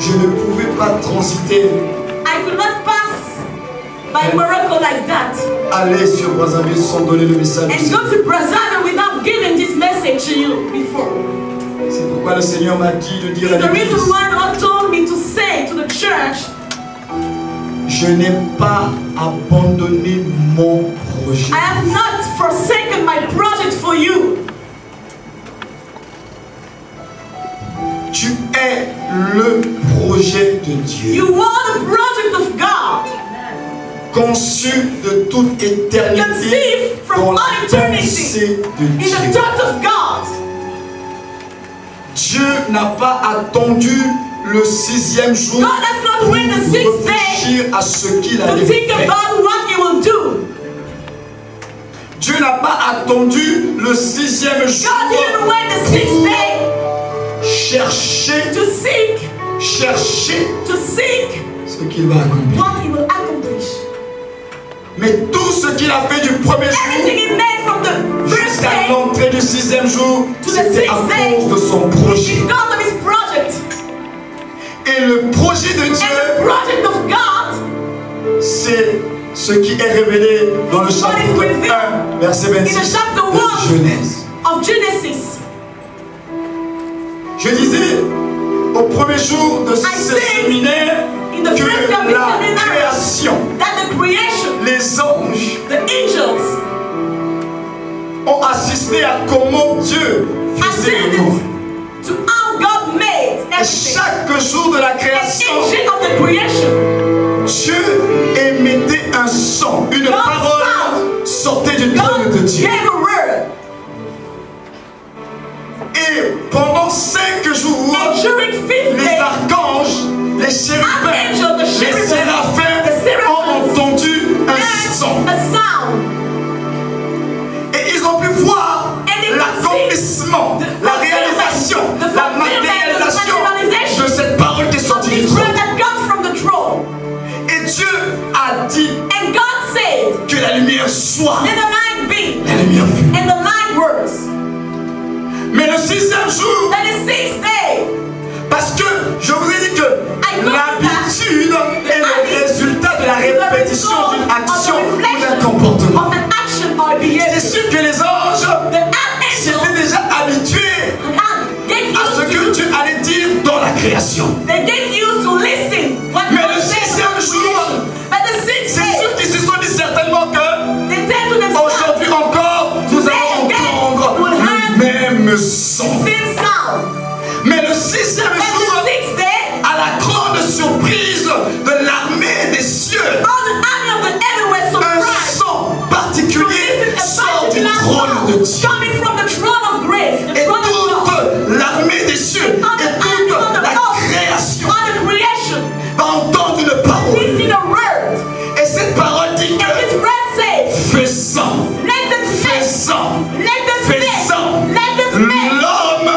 je ne pouvais pas transiter, I could not pass by miracle like that aller sur Brazzaville sans donner le message. and go to Brazzaville without giving this message to you before. C'est pourquoi le Seigneur m'a dit de dire à It's the reason why God told me to say to the church, je n'ai pas abandonné mon projet. I have not forsaken my project for you. Tu es le projet de Dieu, You are the project of God, conçu de toute éternité conceived dans from all eternity de in the Dieu. thoughts of God. Dieu n'a pas attendu le sixième jour God has not pour waited the sixth day réfléchir à ce qu'il to allait think faire. about what He will do. Dieu n'a pas attendu le sixième jour God didn't wait the sixth day chercher, to seek, chercher to seek ce qu'il va accomplir. what He will accomplish. Mais tout ce qu'il a fait du premier jour jusqu'à l'entrée du sixième jour, c'était à cause de son projet. Et le projet de Dieu, c'est ce qui est révélé dans le chapitre 1, verset 26 in the chapter de. Genèse. of Genesis. Je disais au premier jour de ce séminaire que la création, les anges ont assisté à comment Dieu faisait le monde. Et chaque jour de la création, Dieu émettait un son, une parole sortait du trône de Dieu. Et pendant cinq jours, les archanges, les chérubins, les séraphins ont entendu un son. Et ils ont pu voir l'accomplissement, la réalisation, la matérialisation de cette parole qui est sortie du trône. Et Dieu a dit que la lumière soit. Jour, Then the sixth day, parce que je vous ai dit que l'habitude est le résultat de la répétition d'une action ou d'un comportement. C'est sûr que les anges s'étaient déjà habitués à ce que to, Dieu allait dire dans la création. they get used to listen what Mais le sixième jour, C'est sûr qu'ils se sont dit certainement que aujourd'hui encore, nous allons entendre le même son. Trône de Dieu. coming from the throne of grace, the Et throne of God. toute l'armée des cieux et toute la création va entendre une parole. Et cette parole dit que this word says, fais sang, let the fais snake, sang, let the fais snake, sang. let the snake, L'homme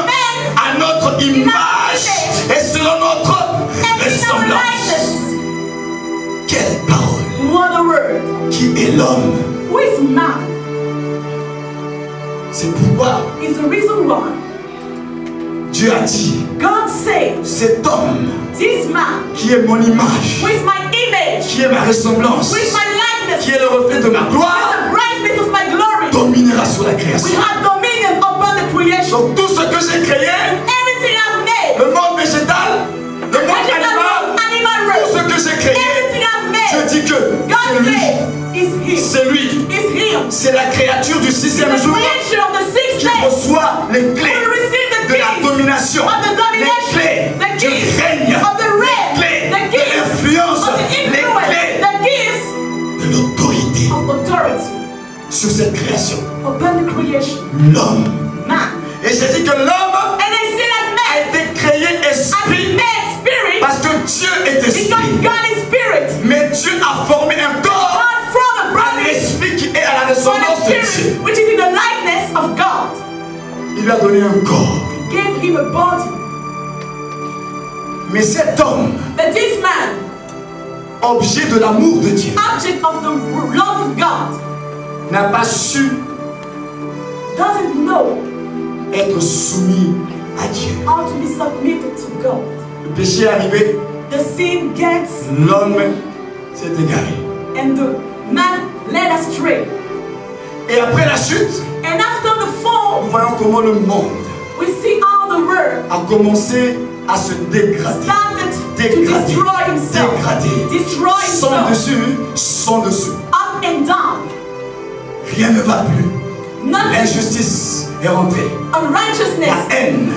à notre image et selon notre ressemblance. Quelle parole. Qui est l'homme pourquoi Is the reason why Dieu a dit God said, cet homme this man, qui est mon image, who is my image, qui est ma ressemblance, who is my likeness, qui est le reflet de ma gloire, the brightness of my glory, dominera sur la we création. have dominion upon the creation. Donc tout ce que j'ai créé, Everything I've made, le monde végétal, le monde animal, animal tout ce que j'ai créé, made, dis que c'est lui, c'est la créature du sixième jour. qui reçoit les clés de la domination, les clés du règne, les clés de l'influence, les clés de l'autorité. sur cette création. L'homme. Et j'ai dit que l'homme a été créé esprit Dieu est esprit. God is spirit. Mais Dieu a formé un corps à l'esprit qui est à la ressemblance de Dieu. spirit which is in the likeness of God. Il lui a donné un corps. Gave him a body. Mais cet homme, objet de l'amour de Dieu, object of the love of God, n'a pas su doesn't know être soumis à Dieu. how to be submitted to God. le péché est arrivé, the sin gets, l'homme s'est égaré. and the man led astray. Et après la chute, And after the fall, nous voyons comment le monde we see how the world a commencé à se dégrader. to Dégrader, destroy himself, dégrader. destroy Sans himself, dessus, sans dessous. up and down. Rien ne va plus. L'injustice est rentrée. unrighteousness, La haine,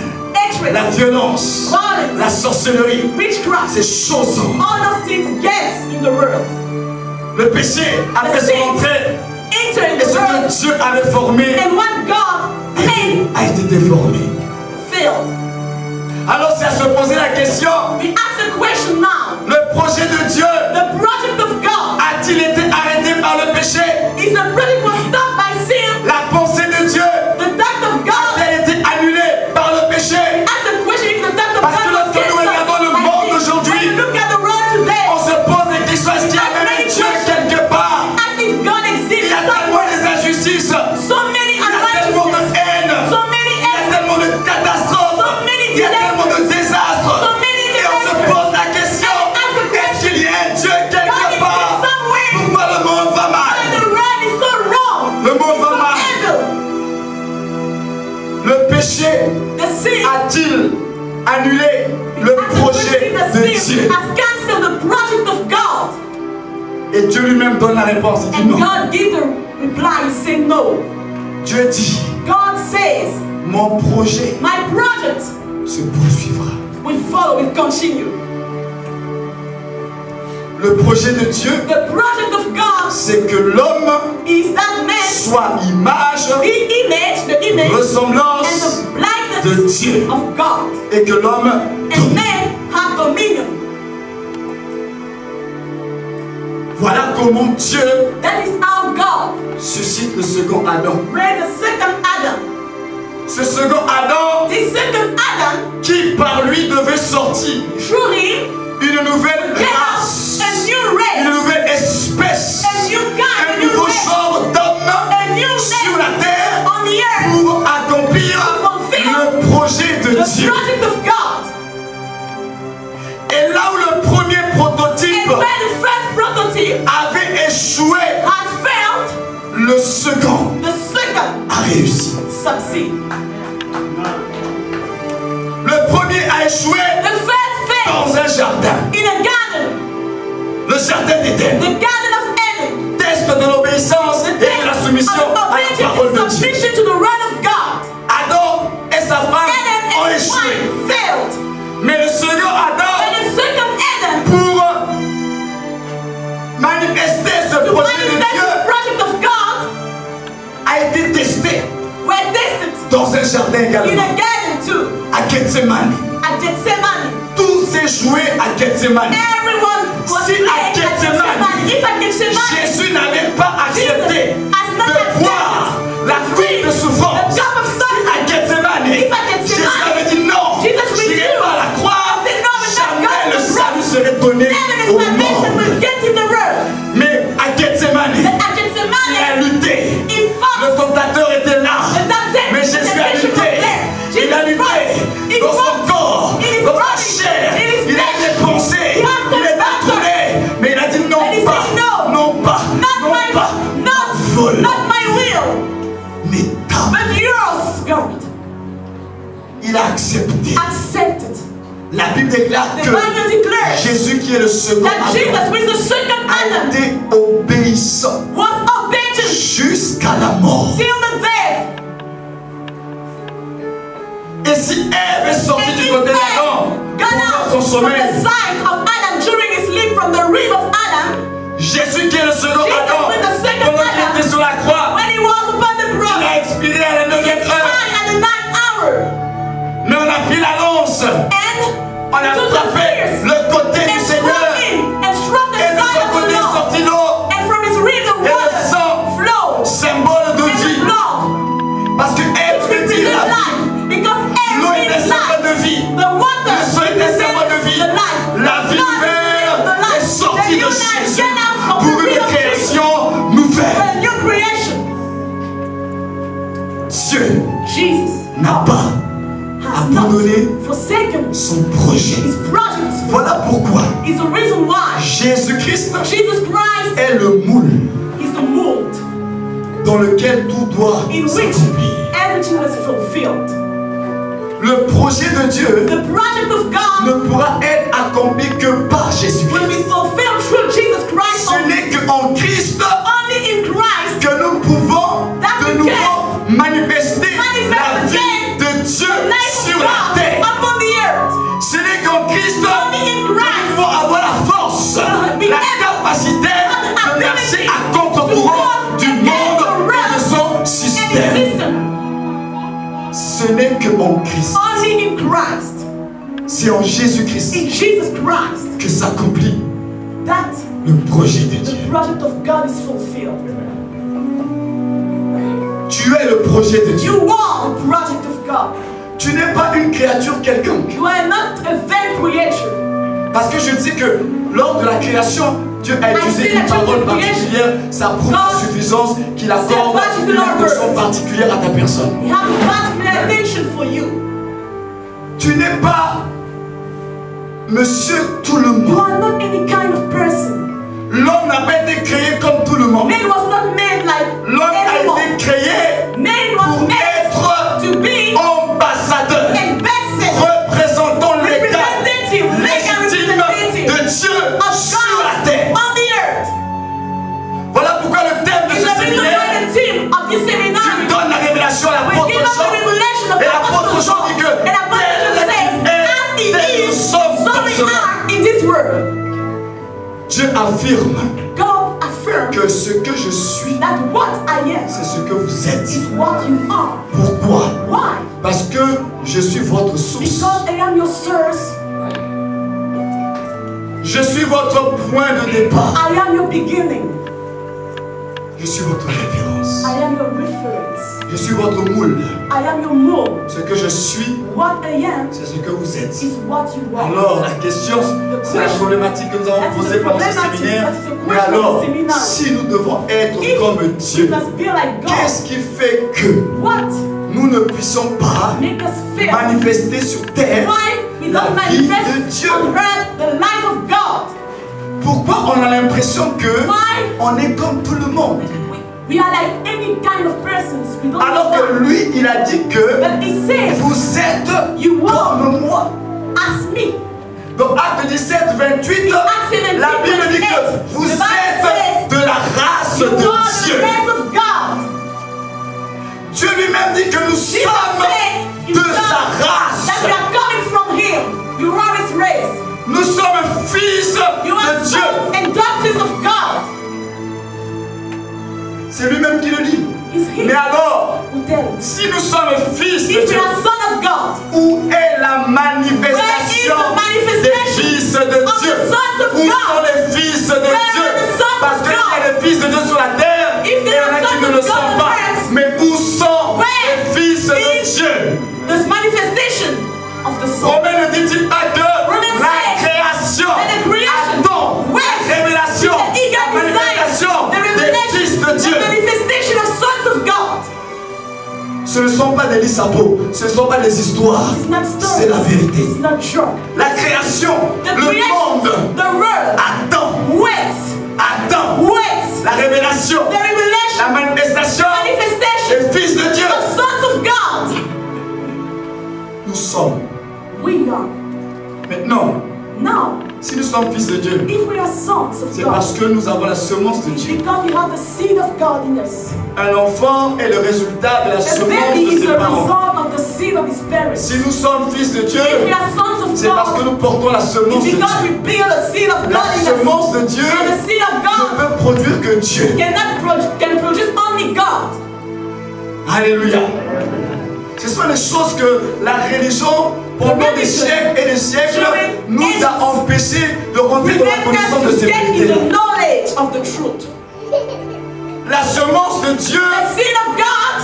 la violence, la sorcellerie, witchcraft, ces choses. all those things get in the world. Le péché a fait son entrée et ce que Dieu avait formé and what God made a été déformé. Alors c'est à se poser la question, We ask the question now: le projet de Dieu the project of God a-t-il été arrêté par le péché? Péché a-t-il annulé le projet de Dieu? Et Dieu lui-même donne la réponse, il dit non. God gives the reply, he said no. Dieu dit, God says, mon projet my project se poursuivra. will follow, will continue. Le projet de Dieu, The project of God c'est que l'homme soit image, the image, the image, and ressemblance the de Dieu. of God. Et que l'homme domine. Voilà comment Dieu That is how God suscite le second Adam. raised the second Adam. Ce second Adam This second Adam, qui par lui devait sortir une nouvelle race, us a new une nouvelle espèce, a new kind, un a new nouveau race, genre d'homme a new sur la terre pour accomplir le projet de Dieu. Et là où le premier prototype avait échoué, le second a réussi. Le premier a échoué dans un jardin, in a garden, le jardin d'Éden. Test de l'obéissance et de la soumission à la parole de Dieu. submission to the word of God. Adam et sa femme Adam ont échoué. Mais le second Adam, pour manifester ce projet de Dieu, project of God, a été testé dans un jardin in également, à Gethsemane. Tout s'est joué à Gethsemane. Si à Gethsemane, Jésus n'avait pas not de boire la coupe de souffrance suffering. à Gethsemane. Jésus avait dit non, je n'irai pas à la croix, Said, "No, but not jamais le salut serait donné au. Mais à Gethsemane, il a lutté. Le tentateur était là. Mais Jésus a lutté. Il a lutté dans son corps, dans sa chair. Il a flesh. Il a accepté. Accepted. La Bible déclare que Jésus qui est le second Adam, a été obéissant jusqu'à la mort. Et si Ève est sortie du côté d'Adam pendant son sommeil, the side of Adam during his sleep from the rib of Adam, Jésus qui est le second Adam, pendant qu'il était sur la croix, when he was upon the il a expiré à la on a pris la lance, on a frappé le côté du Seigneur. Et de of côté the est Lord. sorti l'eau, Et le sang. symbole de vie. Parce que life. L'eau est un symbole de vie. Le sang est un symbole de vie. La vie nouvelle est sortie de Jésus pour une création nouvelle. Dieu n'a pas abandonné son projet. Voilà pourquoi Jésus-Christ est le moule is the mold dans lequel tout doit s'accomplir. Le projet de Dieu The project of God ne pourra être accompli que par Jésus-Christ. Ce n'est qu'en Christ que nous pouvons de nouveau manifester la vie Dieu sur la terre. Ce n'est qu'en Christ que nous pouvons avoir la force, la capacité de marcher à contre-courant du monde et de son système. Ce n'est qu'en Christ, c'est en Jésus-Christ que s'accomplit le projet de Dieu. Le projet de Dieu. You are the project of God. Tu n'es pas une créature quelconque. You are not a vain creature. Parce que je dis que lors de la création, Dieu a utilisé une parole particulière. Ça prouve la suffisance qu'il accorde une attention particulière à ta personne. A attention for you. Tu n'es pas monsieur tout le You monde. are not any kind of person. L'homme n'a pas été créé comme tout le monde. Man was not made like L'homme a été créé pour être to be ambassadeur, représentant legal légitime de Dieu sur la terre. Voilà pourquoi le thème de ce séminaire Tu donnes la révélation à l'apôtre Jean. Et the l'apôtre Jean dit que And apostle John tel says, as est, nous sommes so dans ce monde. Dieu affirme God que ce que je suis, c'est ce que vous êtes. is what you are. Pourquoi? Why? Parce que je suis votre source. Because I am your source. Je suis votre point de départ. I am your beginning. Je suis votre référence. I am your reference. Je suis votre moule. I am your mold. Ce que je suis, What I am c'est ce que vous êtes. is what you are. Alors, la question, c'est la problématique que nous avons posée pendant ce séminaire. Mais alors, si nous devons être comme Dieu, like qu'est-ce qui fait que What nous ne puissions pas manifester sur terre la vie de Dieu? Pourquoi on a l'impression que Why on est comme tout le monde? We, are like any kind of persons? We don't Alors que lui, il a dit que But he says, vous êtes You comme moi. ask me. Dans Acte 17, 28, Acte 17, la Bible dit que 28, vous êtes de la race de Dieu. Dieu lui-même dit que nous Jesus sommes de sa that we race. are coming from him. You are his race. Nous sommes fils You are de Dieu. Son of God, où est la manifestation des fils de Dieu? Où sont les fils de Where Dieu? Parce qu'il y a des fils de Dieu sur la terre et il y en a qui ne le sont on pas. Mais où sont where les fils de Dieu? this manifestation of the soul. Romain ne dit-il pas Ce ne sont pas des lissapeaux, ce ne sont pas des histoires, c'est la vérité. La création, The le creation, monde the world attend, waits, attend waits. la révélation, The revelation, la manifestation manifestation des fils de Dieu. of sons of God. Nous sommes. We are. Maintenant, Now, si nous sommes fils de Dieu, if we are sons of c'est parce que nous avons la semence de Dieu. because we have the seed of God in us. Un enfant est le résultat de la semence de is ses the parents. result of the seed of his parents. Si nous sommes fils de Dieu, If we are sons of c'est parce que God, nous portons la semence de because Dieu. we bear the seed of La semence de Dieu ne peut produire que Dieu. Alléluia. Ce sont les choses que la religion, pendant des siècles et des siècles, nous a empêchés de rentrer dans la connaissance de ces vérités. La semence de Dieu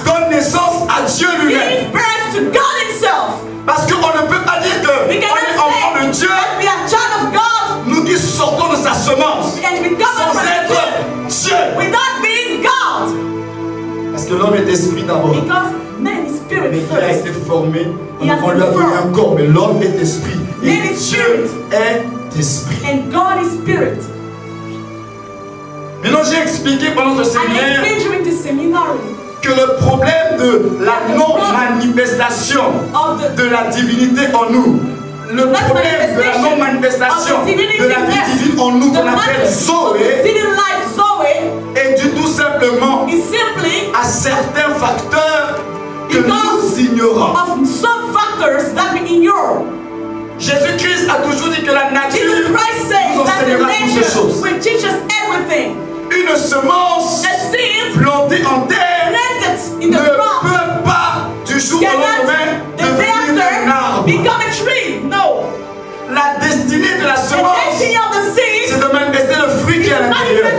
donne naissance à Dieu lui-même. Parce qu'on ne peut pas dire que on est enfant de Dieu, nous qui sortons de sa semence, sans être Dieu. Parce que l'homme est esprit d'abord. Spirit il a été formé. On, lui a been donné formed. un corps, mais l'homme est esprit. Et Dieu spirit. est esprit. And God is spirit. Maintenant, j'ai expliqué pendant ce séminaire que le problème de la non-manifestation de la divinité en nous, le problème de la non-manifestation de la vie divine en nous qu'on appelle Zoé est dû tout simplement à certains facteurs que Because nous ignorons. of some factors that we ignore. Jésus-Christ a toujours dit que la nature nous enseignera toutes ces choses. will teach us everything. Une semence plantée en terre ne peut pas du jour au lendemain devenir un arbre. become a tree? No. La destinée de la semence, c'est de manifester le fruit qui est à l'intérieur.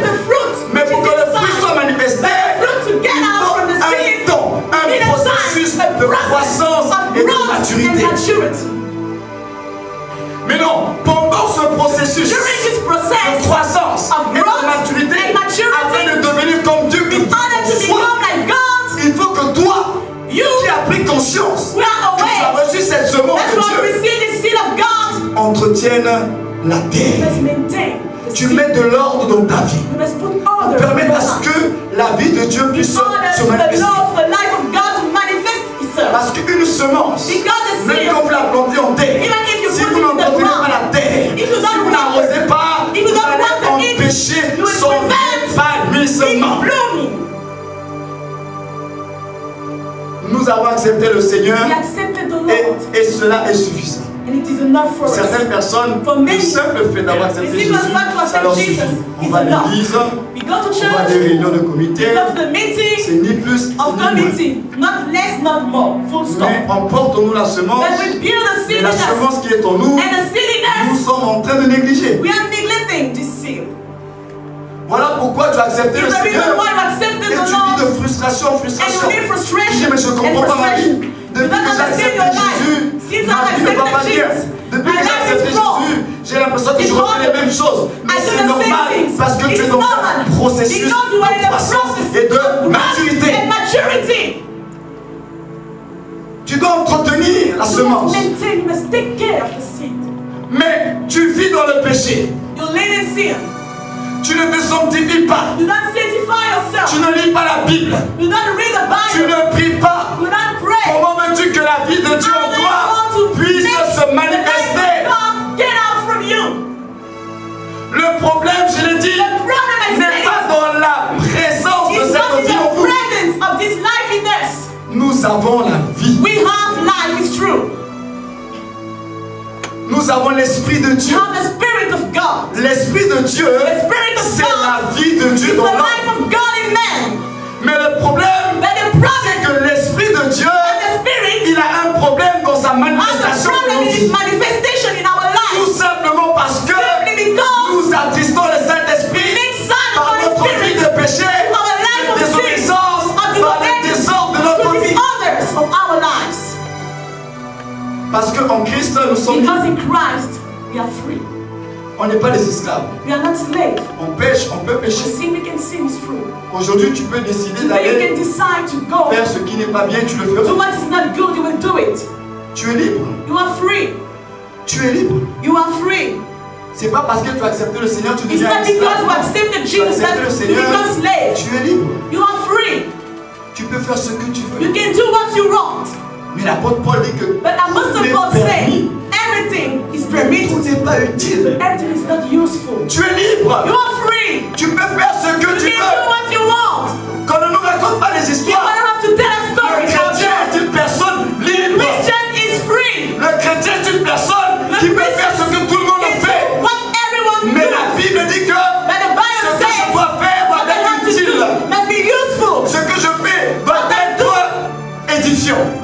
Processus de croissance et de maturité. Mais non, pendant ce processus de croissance of et de maturité, afin de devenir comme Dieu que in order to tu sois, become like God, il faut que toi, you qui as pris conscience we are que tu as aware reçu cette semence de Dieu, entretienne la terre. Tu mets de l'ordre dans ta vie. In Permets à ce que la vie de Dieu puisse se manifester. Parce qu'une semence, même quand vous la plantez en terre, si vous n'entretenez pas la terre, si vous n'arrosez pas, vous allez empêcher son épanouissement. Nous. Avons accepté le Seigneur et cela est suffisant. And it is enough for us. Certaines personnes, For le many, simple fait d'avoir accepté Jésus, ça leur suffit. On va à l'église, on va à des church, réunions de comité, c'est ni plus of ni moins. not less, not more. Full stop. Mais emporte-nous la semence, la semence qui est en nous, nous us, sommes en train de négliger. we are neglecting this seed. Voilà pourquoi tu as accepté le Seigneur et tu vis de frustration en frustration. Tu dis, mais je and comprends pas ma vie. Depuis que j'ai accepté. Jésus, ma vie ne va pas bien. Depuis que j'ai accepté. Jésus, j'ai l'impression que je refais les mêmes choses. Mais c'est normal parce que tu es dans un processus de croissance et de maturité. Tu dois entretenir la semence. Mais tu vis dans le péché. Tu ne te sanctifies pas. Tu ne lis pas la Bible. You don't read the Tu ne pries pas. You don't pray. Comment veux-tu que la vie de Dieu en toi puisse se manifester? God get out from you? Le problème, je l'ai dit, n'est pas dans la présence de cette vie en the vous. presence of this life in us. Nous avons la vie. We have life, it's true. Nous avons l'Esprit de Dieu. L'Esprit de Dieu, c'est la vie de Dieu dans l'homme. Mais le problème, c'est que l'Esprit de Dieu, il a un problème dans sa manifestation Tout simplement parce que nous attristons le Saint-Esprit par notre vie de péché, Parce qu'en Christ, nous sommes libres. Because in Christ, we are free. On n'est pas des esclaves. We are not slaves. On pêche, on peut pécher. sin we can sin is true. Aujourd'hui, tu peux décider d'aller faire ce qui n'est pas bien, tu le feras. what is not good, you will do it. Tu es libre. You are free. Tu es libre. You are free. C'est pas parce que tu as accepté le Seigneur, tu It's deviens not because you esclave. accepted Jesus le that you become slave. tu es libre. You are free. Tu peux faire ce que tu veux. You can do what you want. Mais l'apôtre Paul dit que But Apostle Paul said, everything is permitted. tout n'est pas utile. Everything is not useful. Tu es libre. You are free. Tu peux faire ce que You tu can do veux. what you want. Qu'on ne nous raconte pas You histoires. don't have to tell a Le chrétien est une personne libre. Christian is free. Le chrétien est une personne qui peut faire ce que tout le monde fait. what everyone Mais la Bible dit que But the ce que je dois faire doit être utile. must be useful, Ce que je fais doit être édifiant.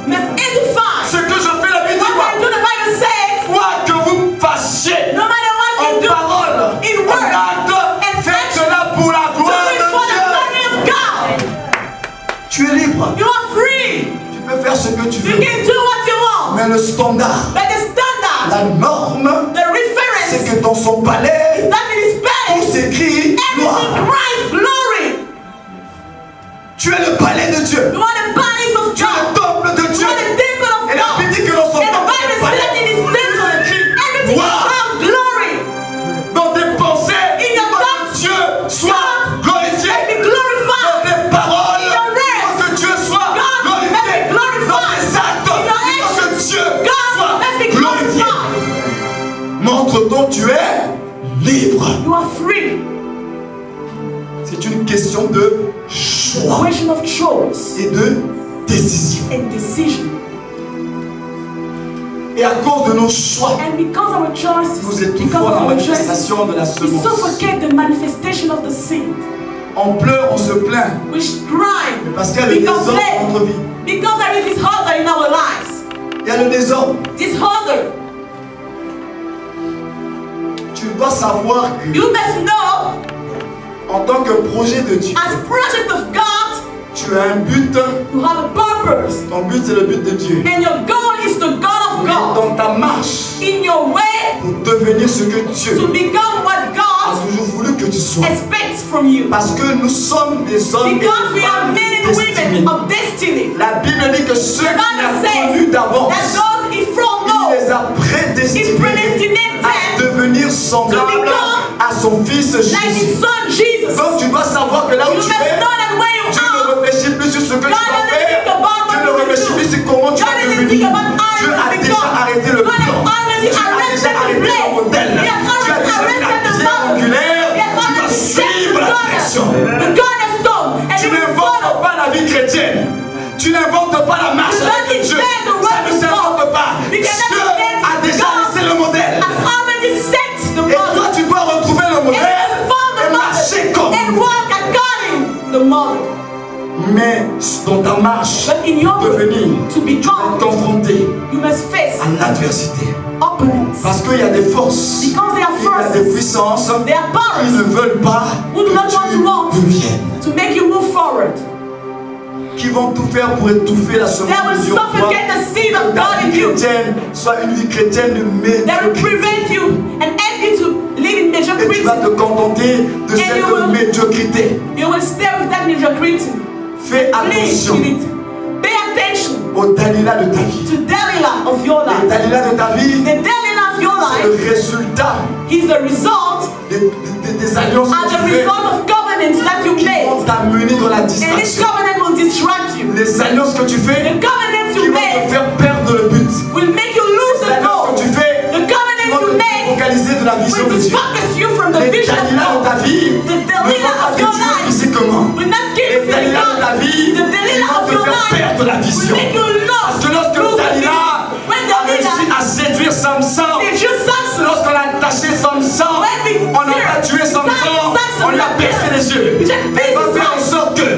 Libre. You are free. Tu peux faire ce que tu You veux. can do what you want. Mais le standard, But the standard, la norme, the reference, c'est que dans son palais, that in His où space, s'écrit gloire. everything Christ glory. Tu es le palais de Dieu. You are the tu es libre. You are free. C'est une question de choix Question of choice et de décision. and decision. Et à cause de nos choix, And because our choices, nous étouffons la manifestation de la we semence. suffocate the manifestation of the seed. On pleure, on se plaint. We cry. Parce qu'il y a le désordre dans notre vie. Because there is hunger in our lives. Il y a le désordre. This dois savoir que, You must know, en tant que projet de Dieu, as project of God, tu as un but. you have a purpose. Ton but, c'est le but de Dieu. And your goal is the goal of God. dans ta marche, In your way pour devenir ce que Dieu to become what a God toujours voulu que tu sois. expects from you. Parce que nous sommes des hommes Because we des are femmes men and destinés. women of destiny. La Bible dit que ceux a Bible connus says d'avance, il les a prédestinés devenir become à son fils Jésus. Donc tu dois savoir que là où tu es, Dieu ne are, réfléchit plus sur ce que tu doesn't faire. Dieu ne do. plus sur comment tu vas devenir. Dieu a déjà arrêté le plan. Dieu a déjà arrêté le modèle. Tu as déjà la pierre angulaire. Tu dois suivre la direction. Tu n'inventes pas la vie chrétienne. Tu n'inventes pas la marche avec Dieu. Ça ne s'invente pas. Dieu a déjà laissé le modèle. Et toi, tu dois retrouver le modèle et marcher comme. and walk according the model. Mais dans ta marche, But in your way devenir, to être confronté you must face à l'adversité. Parce qu'il y a des forces, il y a des puissances qui ne veulent pas que tu deviennes. to make you move forward. Qui vont tout faire pour étouffer la semence de Dieu ta God in vie you. chrétienne soit une vie chrétienne de médiocrité. prevent you and help you to live in Et tu vas te contenter de cette will- médiocrité. You will stay with that mediocrity. Fais attention. Pay attention au Dalila de ta vie. to Delilah of your Le. Dalila de ta vie, The of your life le résultat is the result des, des- des alliances the result of covenants that you made. dans la And this distraction. covenant will distract you. Les alliances que tu The fais qui you vont te faire perdre le but. will make you lose Les the alliances que tu fais The covenants you made focaliser de la vision will de Dieu. focus you from the vision of de ta vie The Delilah of your life will not Les you physically. Dalila de ta vie The Delilah of your life perdre la will vision. make you Parce que lorsque the a réussi à séduire Samson, lorsqu'on a attaché Samson, on pas tué Samson on lui a percé les yeux. Elle va faire en sorte que tu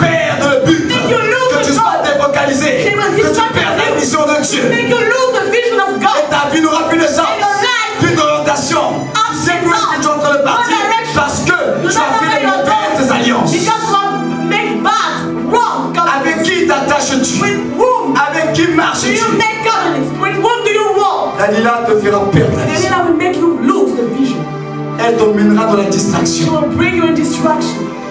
perdes le but, que tu sois will que tu perdes la vision de Dieu. Et ta vie n'aura plus de sens, plus d'orientation. Sais où est-ce que tu es en train de partir parce que tu as fait les mauvaises going. alliances. Avec qui t'attaches-tu? Avec qui marches-tu? Dalila te fera perdre la vision. Elle dans la distraction.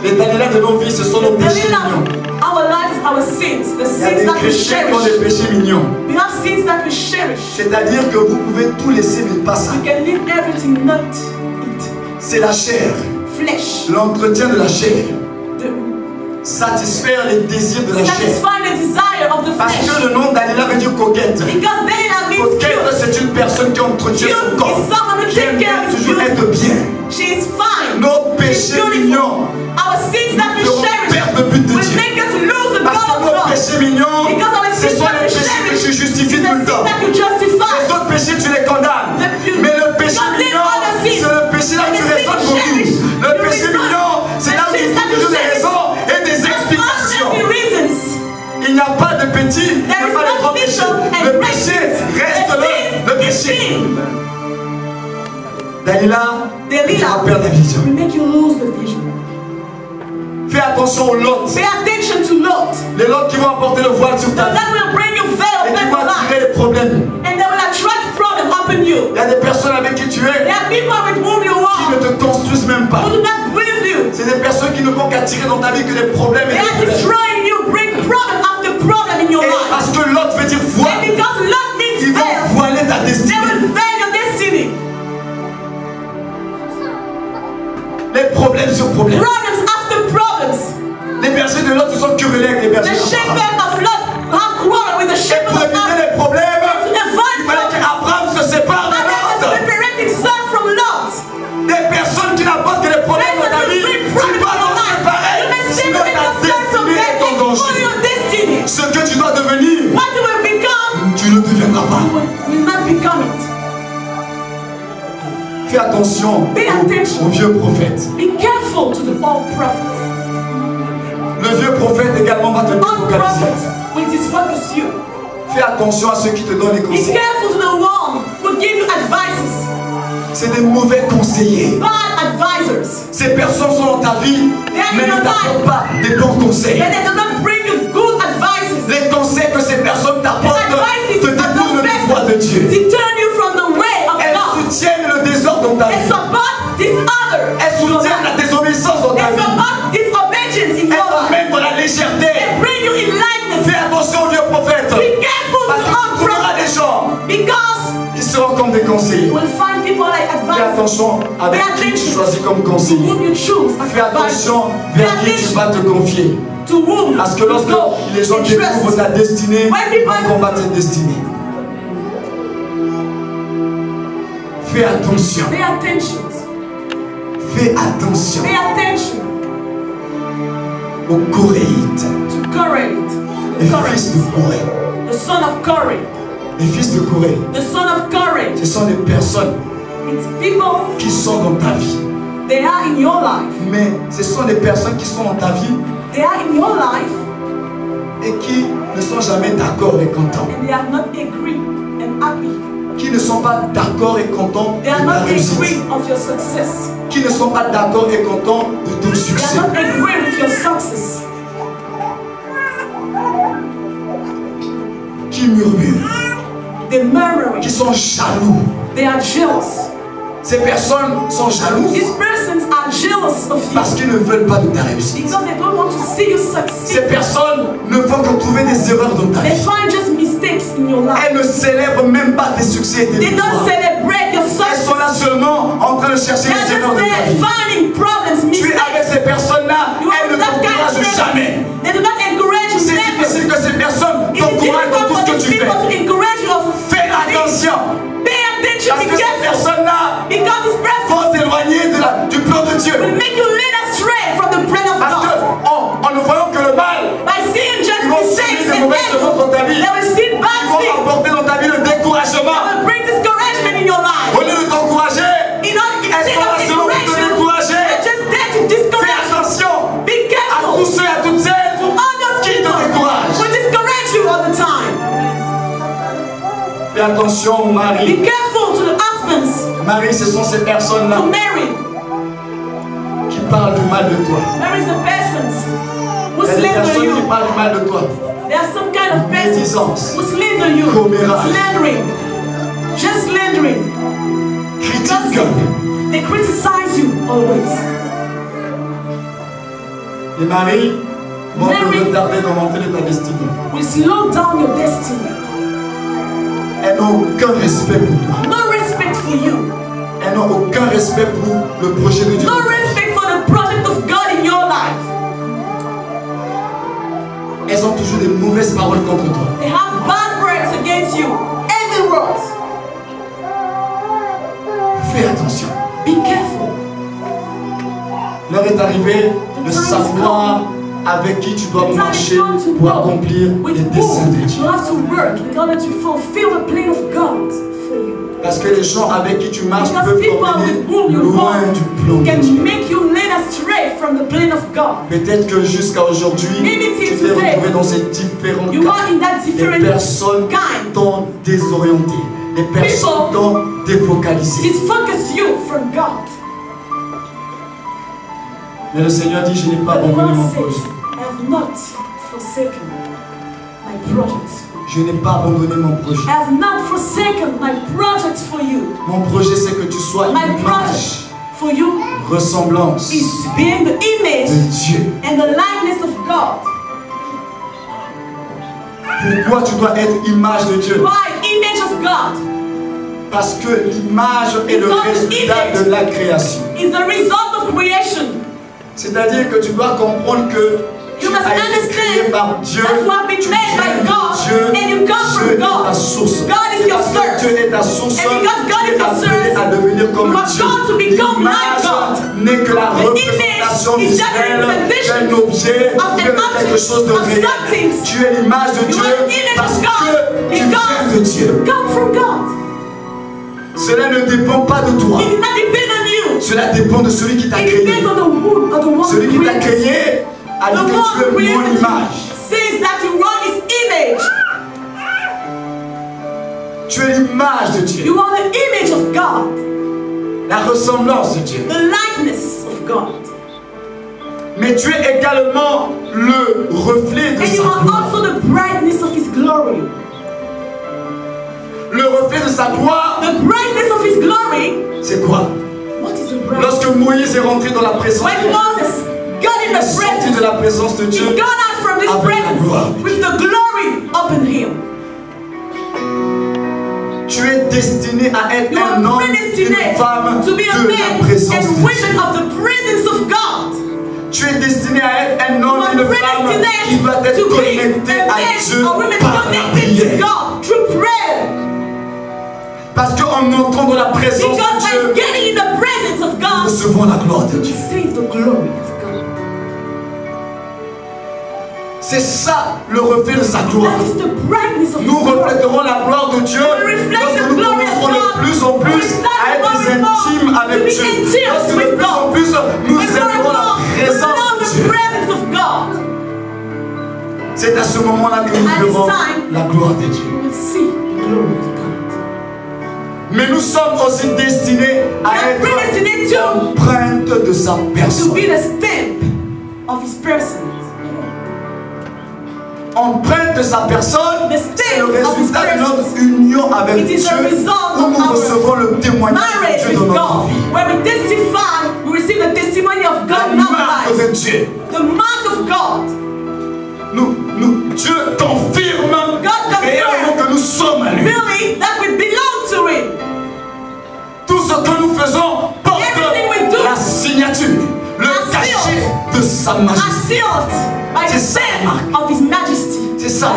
Les Dalilah de nos vies, ce sont nos péchés mignons. our lives, our sins, the Il y a sins des péchés qui ont des cherish. péchés mignons. We have sins that we cherish. C'est-à-dire que vous pouvez tout laisser, mais pas ça. You can leave everything, not eat. C'est la chair, l'entretien de la chair, satisfaire les désirs de la chair. Parce que le nom Dalila veut dire coquette. Coquette, c'est une personne qui entretient son corps. Dalila, vas perdre la vision. will make you lose the vision. Fais attention aux lots. Pay attention to Lot. Les lots qui vont apporter le voile sur ta vie That will bring you veil et qui vont attirer les problèmes. And they will attract problem upon you. Il y a des personnes avec qui tu es There are people with whom you qui ne te construisent même pas. who do not build you. C'est des personnes qui ne vont qu'attirer dans ta vie que des problèmes They are destroying you, bring problem after problem in your Et life. parce que l'autre veut dire And voile, because Lot means veil, voiler ta destinée. will veil your destiny. Les problèmes sur problèmes. Problems after problems. Les bergers de l'autre sont querellés avec les The bergers d'Abraham. shepherd of Lot have quarreled with the shepherd of Fais attention aux vieux prophètes. Be careful to the old prophets. Le vieux prophète également va te will disfocus you. Fais attention à ceux qui te donnent les Be conseils. careful to the one who give you advices. C'est des mauvais conseillers. Bad advisors. Ces personnes sont dans ta vie, mais ne t'apportent pas des bons conseils. But they do not bring dans ta support in your soutiennent la désobéissance dans ta vie. support disobedience in Elles your life. t'emmènent dans la légèreté. Bring you in lightness. Fais attention aux vieux prophètes. Be careful Parce to des gens Because qui seront comme des conseillers. you will find people like Fais attention avec qui tu choisis comme conseiller. whom you choose as Fais attention vers qui tu vas te confier. to whom Parce que lorsque les gens découvrent ta destinée, ils combattre cette destinée. Fais attention. Pay attention. Fais attention Pay attention aux Coréites. to Corey. Les Corey. fils de Corée. The son of Corey. Les fils de Corée. The son of Corey. Ce sont des personnes It's people, qui sont dans ta vie. they are in your life. Mais ce sont des personnes qui sont dans ta vie They are in your life et qui ne sont jamais d'accord et contents. and they are not agree and happy. Qui ne sont pas d'accord et contents de They are not réussite. agree of your success. Qui ne sont pas d'accord et contents de ton They succès. are not agree with your success. Qui murmurent. They murmuring. Qui sont jaloux. They are jealous. Ces personnes sont jalouses These persons are jealous of you parce qu'ils ne veulent pas de ta réussite. because they don't want to see you Ces personnes ne font que trouver des erreurs dans ta They vie. find just mistakes in your life. Elles ne célèbrent même pas tes succès et tes They don't celebrate your Elles success. sont là seulement en train de chercher les erreurs de ta vie. finding problems, Tu es avec ces personnes-là, You elles ne t'encouragent jamais. They do not encourage you C'est difficile que ces personnes t'encouragent dans tout ce que tu fais. Fais attention, Pay attention, parce que ces personnes-là vont t'éloigner du plan de Dieu. will make you lead astray from the plan of des mauvaises evil, choses dans ta vie. they will vont apporter dans ta vie le They découragement. will bring discouragement in your life. Au lieu de t'encourager, You know, elles instead sont là of seulement pour te encouragement, décourager? they're just there to Fais discourage attention Be à tous ceux à toutes celles qui te découragent. will discourage you all the time. Fais attention aux Be careful to the husbands Marie, ce sont ces personnes-là to marry. qui parlent du mal de toi. The persons who personnes qui parlent du mal de toi. There are some kind of Médisance. who slander you. Slandering. Just slandering. Critiquent. Gossip. They criticize you always. Maris vont te Mary. retarder dans l'entrée de ta destinée. Will slow down your destiny. Elles n'ont aucun respect pour toi. No respect for you. Elles n'ont aucun respect pour le projet de Dieu. No respect for the project of God in your life. Elles ont toujours des mauvaises paroles contre toi. They have bad words against you. Evil words. Fais attention. Be careful. L'heure est arrivée de savoir avec qui tu dois marcher pour accomplir les desseins de Dieu. you have to work in order to fulfill the plan of God for you. Parce que les gens avec qui tu marches Because peuvent t'emmener loin du plan de Dieu. Peut-être que jusqu'à aujourd'hui, tu t'es retrouvé dans ces différents You cas. are in that Les personnes t'ont désorienté. Les personnes t'ont défocalisé. Disfocus you from God. Mais le Seigneur dit, je n'ai pas abandonné mon projet. Says, I have not forsaken my projects. Je n'ai pas abandonné mon projet. I have not forsaken my projects for you. Mon projet, c'est que tu sois My une image, project for you ressemblance is being the de image Dieu. and the likeness of God. Pourquoi tu dois être image de Dieu? Why? Image of God? Parce que l'image est le résultat de la création. is the result of creation. C'est-à-dire que tu dois comprendre que You must understand par Dieu. that you have been made by God Dieu. and you come from Dieu est God. ta source. God is Et your parce que source. Dieu est ta source. And because God is your source, à devenir comme you Dieu. called to become like God. N'est que la représentation d'un objet of ou de quelque object, chose de of réel. something. Tu es l'image de You Dieu parce God que tu viens de Dieu. Come from God. Cela ne dépend pas de toi. It did not Cela dépend de celui qui t'a créé. depends on the wood or the one Celui qui t'a créé a The dit one que tu es mon image. says that you are his image. Tu es l'image de Dieu. You are the image of God, La ressemblance de Dieu. the likeness of God. Mais tu es également le reflet de And you sa are gloire. also the brightness of his glory. Le reflet de sa gloire, The brightness of his glory. c'est quoi? What is the brightness? Lorsque Moïse est rentré dans la présence de When Dieu, Moses got in the sorti de presence, la présence de he Dieu. got out from this presence with the glory upon him. Tu es destiné à être You un homme, une femme to be a de la man présence and de women Dieu. of the presence of God. Tu es destiné à être un homme, are une femme qui doit être connecté à Dieu par la connected to prière. God through prayer. Parce qu'en entrant dans la présence Because de by Dieu, getting in the presence of nous God, recevons la gloire de Dieu. C'est ça le reflet de sa gloire. Nous refléterons la gloire de Dieu lorsque nous commencerons de plus en plus à être intimes avec Dieu. Lorsque de plus en plus nous aimerons la présence de Dieu. C'est à ce moment-là que nous verrons la gloire de Dieu. Mais nous sommes aussi destinés à être to- l'empreinte de sa personne. Empreinte de sa personne, c'est le résultat de notre union avec Dieu où nous recevons le témoignage de Dieu dans notre vie. When we testify, we receive the testimony of La God in our marque lives. de Dieu. The mark of God. Nous, nous, Dieu confirme God réellement que nous sommes à lui. that we belong to Him. Tout ce que nous faisons porte la signature, le cachet de sa majesté. C'est ça, His Majesty. C'est ça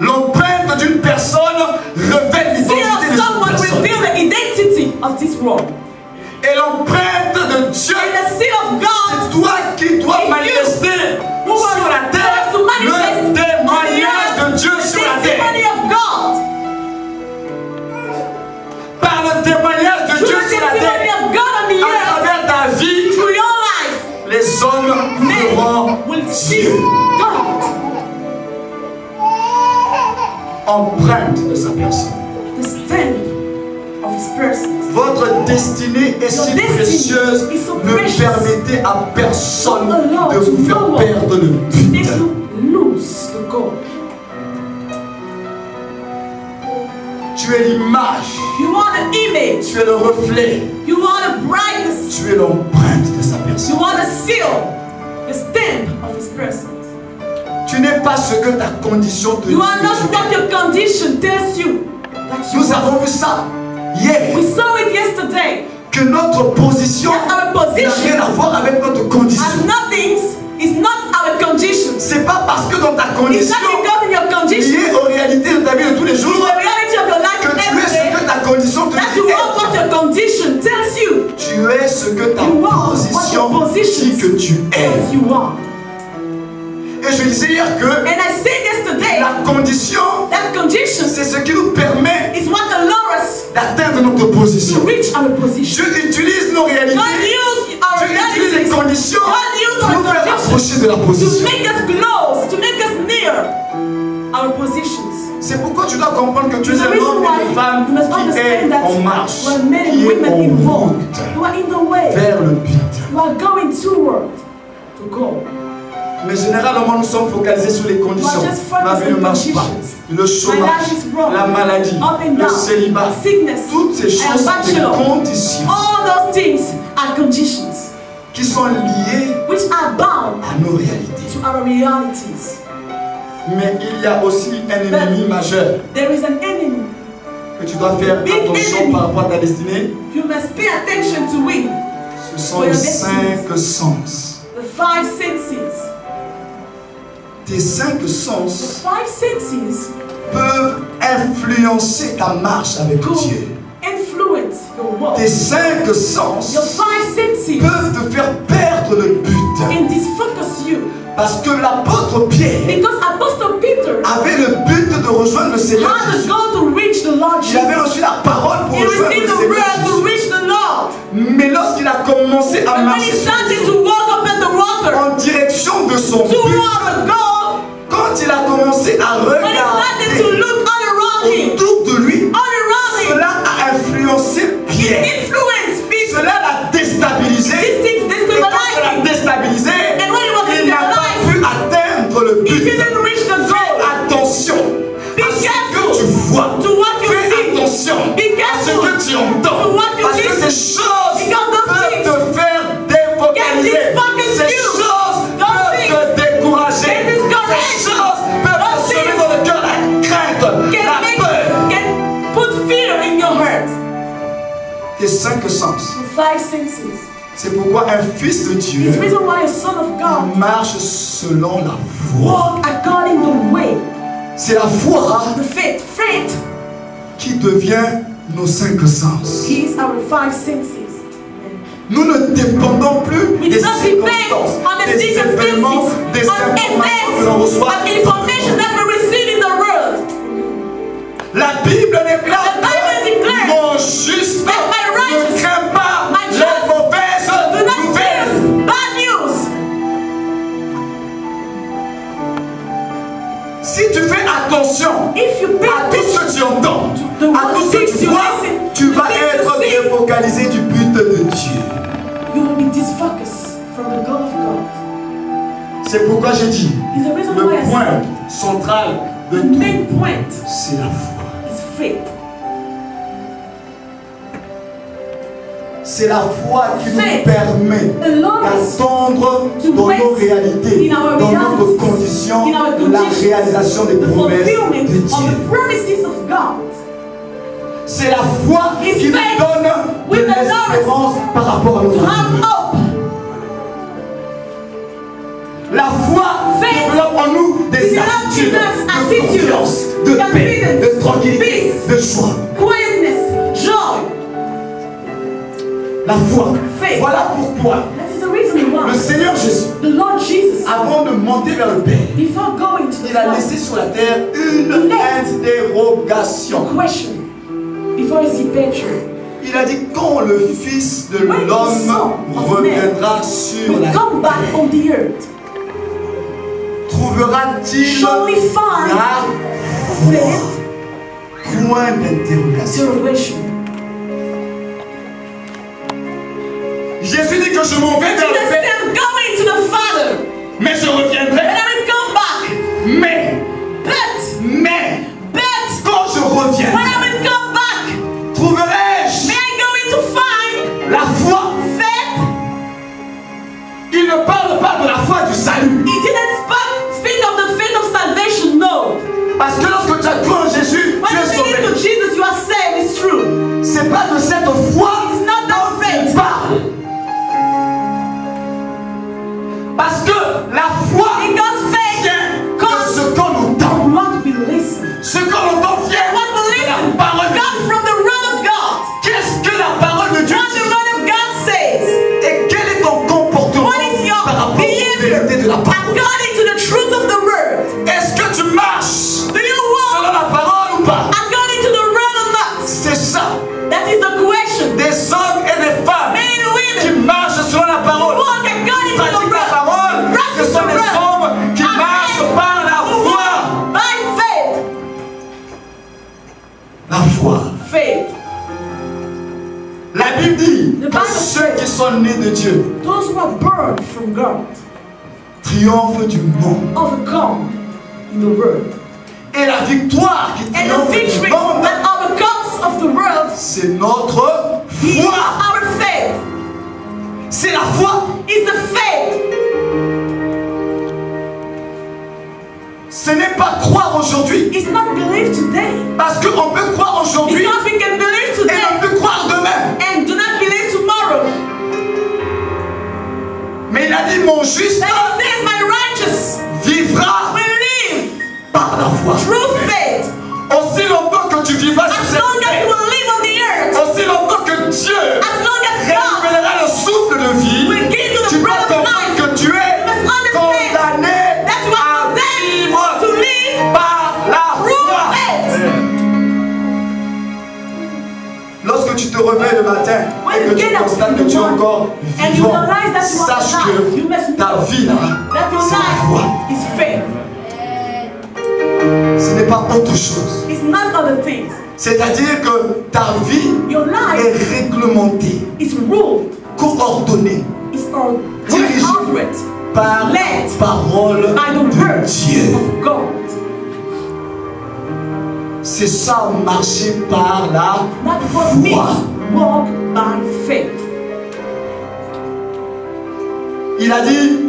l'empreinte. d'une personne Seal l'identité de cette personne. Et l'empreinte de Dieu, Men will see. God. empreinte de sa personne. The stamp of His person. Votre destinée est Your si précieuse, so ne permettez à personne Oh de vous faire no perdre le but. Tu es l'image, You are the image. tu es le reflet, You are the brightness. tu es l'empreinte de sa personne. You are the seal, the stamp of His presence. Tu n'es pas ce que ta condition te dit. You are not what your condition tells you that you Nous avons vu ça hier, We saw it yesterday. que notre position n'a rien à voir avec notre condition. has nothing, is not our. C'est pas parce que dans ta It's condition not because in your condition, liée aux réalités de ta vie de tous les jours the reality of your life que tu es ce que ta condition te that dit you are être. what your condition tells you. Tu es ce que ta You are what position dit que tu es. tells you are. Et je disais hier que la condition, c'est ce qui nous permet is what allows us d'atteindre notre to position. reach our position. Dieu utilise nos réalités, our Dieu utilise les conditions pour our nous faire approcher de la to position. make us close, to make us near our positions. C'est pourquoi tu dois comprendre que tu es un homme et une femme qui est en marche, qui est en route vers le but. You are going toward to go. Mais généralement, nous sommes focalisés sur les conditions. Ma vie ne marche pas. Le chômage, la maladie, le célibat, toutes ces choses sont des conditions qui sont liées which are bound à nos réalités. to our realities. Mais il y a aussi un ennemi majeur There is an enemy. que tu dois faire Big attention enemy. par rapport à ta destinée. You must pay attention to it. Ce sont les cinq sens. The five senses. Tes cinq The sens five senses peuvent influencer ta marche avec Dieu. Influence your walk. Tes cinq sens Your five senses peuvent te faire perdre le but. can disfocus you. Parce que l'apôtre Pierre Because Apostle Peter avait le but de rejoindre le Seigneur had a goal to reach the Lord Il avait reçu la parole pour He rejoindre le the Seigneur word commencé à But when he marcher sur started les to walk up in the water eaux, en direction de son but, the goal, quand il a commencé à to regarder autour de lui, influencé Pierre. Cela l'a déstabilisé. Et quand l'a déstabilisé, il n'a pas pu atteindre le but. Fais attention à ce que tu vois. Fais attention à ce que tu entends. Parce que ces choses peuvent te faire défocaliser. Cinq sens. C'est pourquoi un fils de Dieu marche selon la foi. C'est la foi the faith. Faith qui devient nos cinq sens. is our five senses. Nous ne dépendons plus We des circonstances, des événements, des on informations que l'on reçoit. La Bible déclare que mon juste Si tu fais attention If you pay à tout ce que tu entends, à tout ce que tu vois, tu vas être défocalisé du but de Dieu. you will be disfocused from the goal of God. C'est pourquoi j'ai dit, le point central de tout, c'est la foi. C'est la foi qui nous permet d'attendre dans nos réalités, dans notre condition, la réalisation des promesses de Dieu. C'est la foi qui nous donne de l'espérance par rapport à notre hope. La foi développe en nous des attitudes de confiance, de paix, de tranquillité, peace. de joie. La foi. Faith. Voilà pourquoi le Seigneur Jésus, the Lord Jesus, avant de monter vers le Père, before going to the il a laissé sur la terre une interrogation. a question before his departure. Il a dit quand le Fils de l'homme reviendra sur la come back terre, on the earth. trouvera-t-il la faith? point d'interrogation Jésus dit que je m'en vais Jesus le Père, I'm going to the Father, mais je and reviendrai. I will come back. Mais, But, mais, but, quand je reviens, when I will come back, trouverai-je may I go into find la foi? faith? Il ne parle pas de la foi du salut. He didn't sp- speak of the faith of salvation, no. Parce que lorsque tu as cru en Jésus, When tu you es sauvé. Jesus, you are saved, it's true. C'est pas de cette foi It's not that qu'il faith. parle. Parce que la foi Because faith vient comes ce entend. from what we listen. Ce qu'on entend vient What we de la parole de Dieu. from the word of God. Qu'est-ce que la parole de Dieu What the word of God says. Et quel est ton comportement What is your par rapport aux vérités de la parole according to the truth of the word? Du monde. overcome in the world. Et la victoire qui And triomphe victory du monde, that overcomes of the world c'est notre foi. our faith. C'est la foi. Is the faith. Ce n'est pas croire aujourd'hui. It's not belief today. Parce qu'on peut croire aujourd'hui Because we can believe et on today peut croire demain. and do not believe tomorrow. Mais il a dit mon juste righteous vivra par la foi. through faith. Aussi longtemps que tu vivras sur As cette long as terre, you will live on the earth. aussi longtemps que Dieu As long as God révélera le souffle de vie, will give you tu the dois comprendre que tu es condamné that you are à vivre par la foi. lorsque tu te réveilles le matin que tu constates que tu es encore vivant, sache que ta vie là, c'est la foi. Ce n'est pas autre chose. C'est-à-dire que ta vie est réglementée, coordonnée, dirigée par la parole de Dieu. C'est ça marcher par la foi. Il a dit,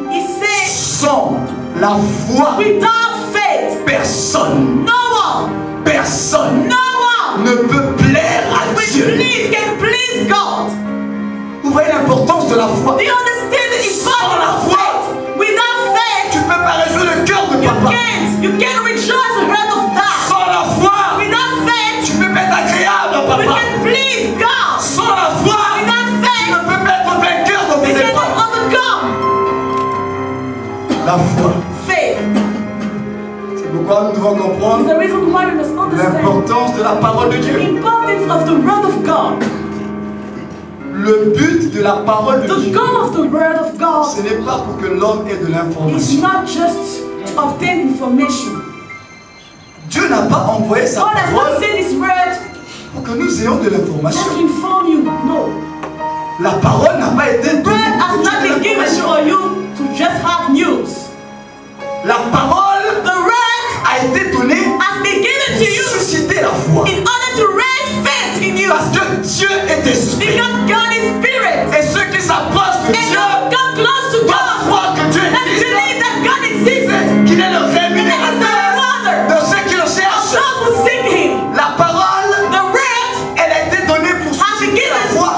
sans la foi, personne, personne. ne peut plaire à Dieu. Vous voyez l'importance de la foi. Sans la parole de Dieu, ce n'est pas pour que l'homme ait de l'information. Dieu n'a pas envoyé sa parole pour que nous ayons de l'information. La parole n'a pas été donnée. La parole a été donnée la foi. Parce que Dieu est esprit. Et ceux qui s'approchent de Dieu doivent croire que Dieu existe. Qu'il est le rémunérateur de ceux qui le cherchent. La parole, elle a été donnée pour susciter la foi.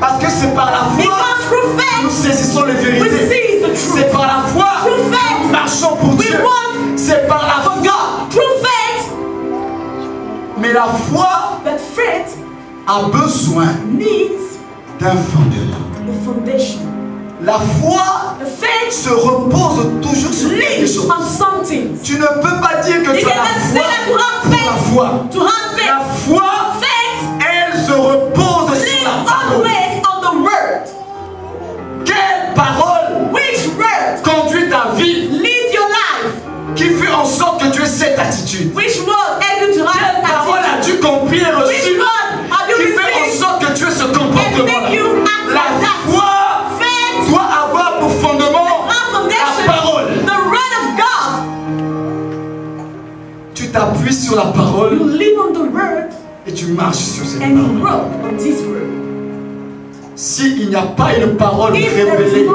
Parce que c'est par la foi que nous saisissons les vérités. C'est par la foi que nous marchons pour Dieu. La foi a besoin d'un fondement. La foi se repose toujours sur quelque chose. Tu ne peux pas dire que tu as la foi pour la foi. La foi, sur la parole et tu marches sur cette parole. S'il n'y a pas une parole révélée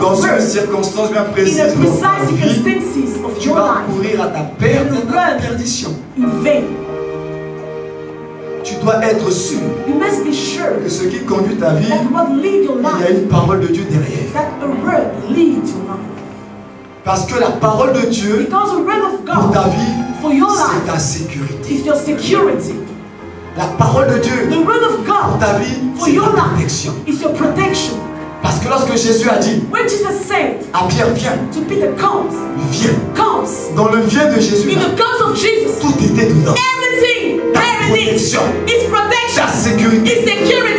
dans une circonstance bien précise vie, tu vas courir à ta perte et à ta perdition. Tu dois être sûr que ce qui conduit ta vie, il y a une parole de Dieu derrière. Parce que la parole de Dieu pour ta vie, c'est ta sécurité. La parole de Dieu pour ta vie, c'est ta protection. Parce que lorsque Jésus a dit à Pierre, viens, viens, dans le vient de Jésus, tout était dedans. Ta protection, ta sécurité.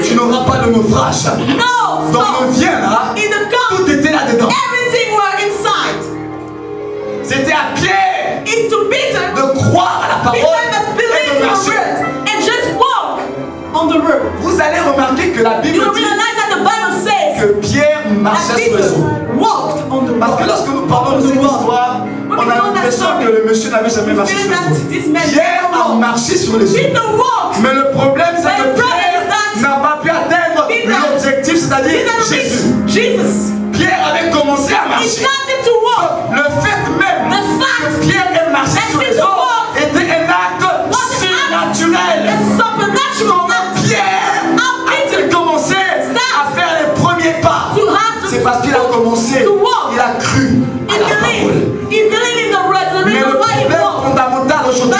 Tu n'auras pas de naufrage. Dans le vient là, tout était là-dedans. C'était à Pierre de croire à la parole et de marcher. Vous allez remarquer que la Bible dit que Pierre marchait sur les eaux. Parce que lorsque nous parlons de cette histoire, on a l'impression que le monsieur n'avait jamais marché sur les eaux. Pierre a marché sur les eaux. Mais le problème, c'est que Pierre n'a pas pu atteindre l'objectif, c'est-à-dire Jésus. Pierre avait commencé à marcher. Le fait même que Pierre ait marché sur les eaux était un acte surnaturel. Comment Pierre a-t-il commencé à faire les premiers pas? C'est parce qu'il a commencé, il a cru à la parole. Mais le problème fondamental aujourd'hui,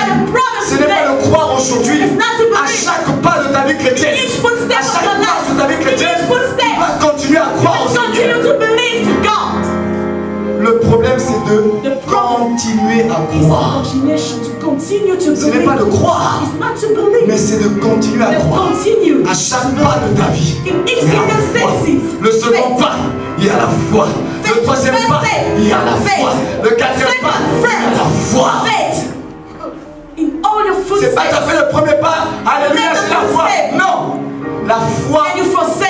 ce n'est pas de croire aujourd'hui. à chaque pas de ta vie chrétienne. À chaque pas de ta vie chrétienne, continuer à croire Seigneur. Le problème, c'est de continuer à croire. Ce n'est pas de croire, Mais c'est de continuer à croire. À chaque pas de ta vie. Le second pas, il y a la foi. Le troisième pas, il y a la foi. Le quatrième pas, il y a la foi. C'est pas as fait le premier pas. Alléluia, c'est la foi. Non. La foi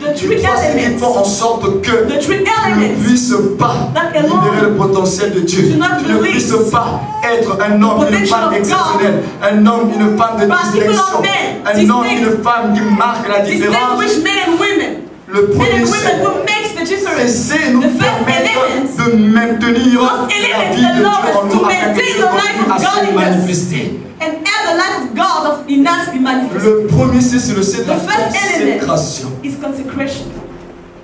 The three elements. font en sorte que tu ne puisses pas libérer le potentiel de Dieu. Tu ne puisses pas être un homme, une femme exceptionnelle, un homme, une femme de distinction, un homme, une femme qui marque la différence. Le premier c'est nous permettre de maintenir la vie de Dieu en nous afin que Dieu continue à se manifester. Le premier c'est le la consécration.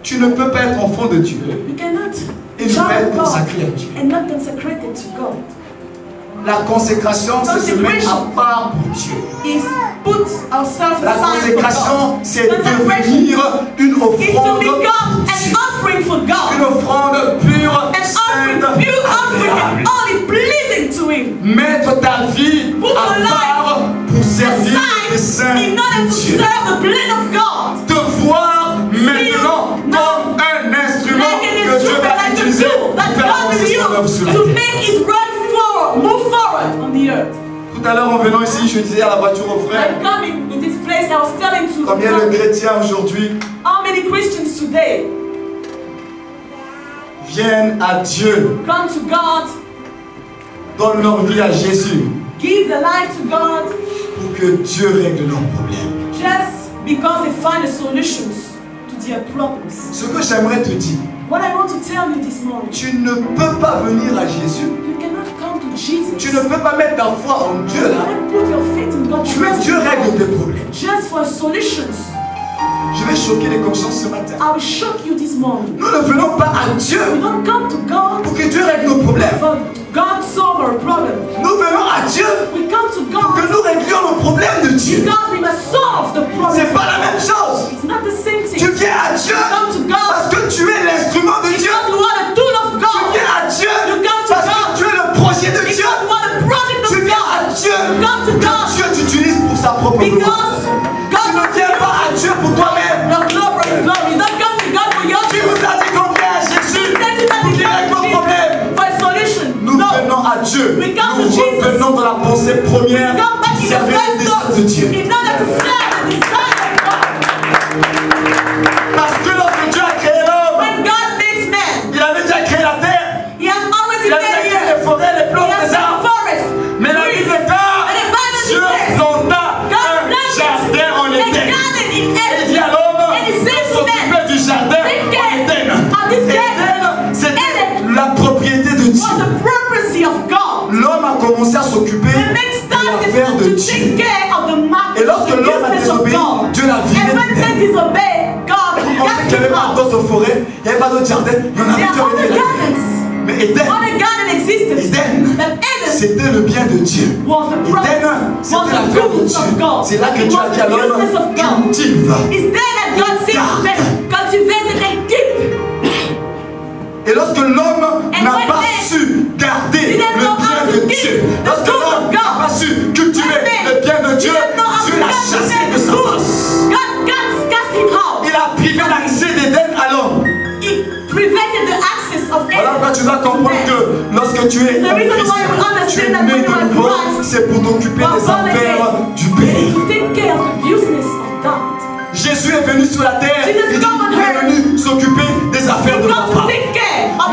Tu ne peux pas être enfant de Dieu et ne pas être consacré à Dieu. La consécration, c'est se mettre à part pour Dieu. La consécration, c'est devenir une offrande pour Dieu. Une offrande pure, sainte, Mettre ta vie à part pour servir le saint Dieu. Te voir maintenant comme un instrument que Dieu va utiliser pour faire avancer son œuvre sur la terre. Tout à l'heure en venant ici, je disais à la voiture au frère. Combien de chrétiens aujourd'hui viennent à Dieu. Come to God. Donnent leur vie à Jésus. Give the life to God. Pour que Dieu règle leurs problèmes. Just because they find the solutions to their problems. Ce que j'aimerais te dire. What I want to tell you this morning. Tu ne peux pas venir à Jésus. You to Jesus. Tu ne peux pas mettre ta foi en Dieu là. Put your faith in God. Tu veux Dieu règle tes problèmes. Just for solutions. Je vais choquer les consciences ce matin. I will shock you this morning. Nous ne venons pas à Dieu We don't come to God pour que Dieu règle nos problèmes. For God solve our problem. Nous venons à Dieu We come to God pour que nous réglions nos problèmes de Dieu. Because we must solve the problem. C'est pas la même chose. It's not the same thing. Tu viens à Dieu come to God parce que tu es l'instrument de Dieu. Propre gloire. Tu ne viens pas à Dieu pour toi-même. Tu nous as dit qu'on vient à Jésus règle nos problèmes. A. Nous no. venons à Dieu. We come Nous to Jesus. revenons dans la pensée première. We come back in Commencé à s'occuper de l'affaire de Dieu. Et lorsque l'homme a désobéi. Dieu l'a viré On sait qu'il n'y avait pas d'autres forêts, il n'y avait pas d'autres jardins, il y en avait Dieu. Mais Éden. Éden, c'était le bien de Dieu. Éden, c'était l'affaire de Dieu. C'est là que Dieu a dit à l'homme, cultive. Et lorsque l'homme n'a pas su garder le bien de Dieu, l'homme n'a God, pas su cultiver le bien de Dieu, Dieu l'a chassé de sa face. Il a privé l'accès d'Éden à l'homme. Voilà pourquoi tu dois comprendre que lorsque tu es Christ, understand tu es né de nouveau, c'est pour t'occuper des affaires du God. Jésus est venu sur la terre, il est venu s'occuper des affaires de papa.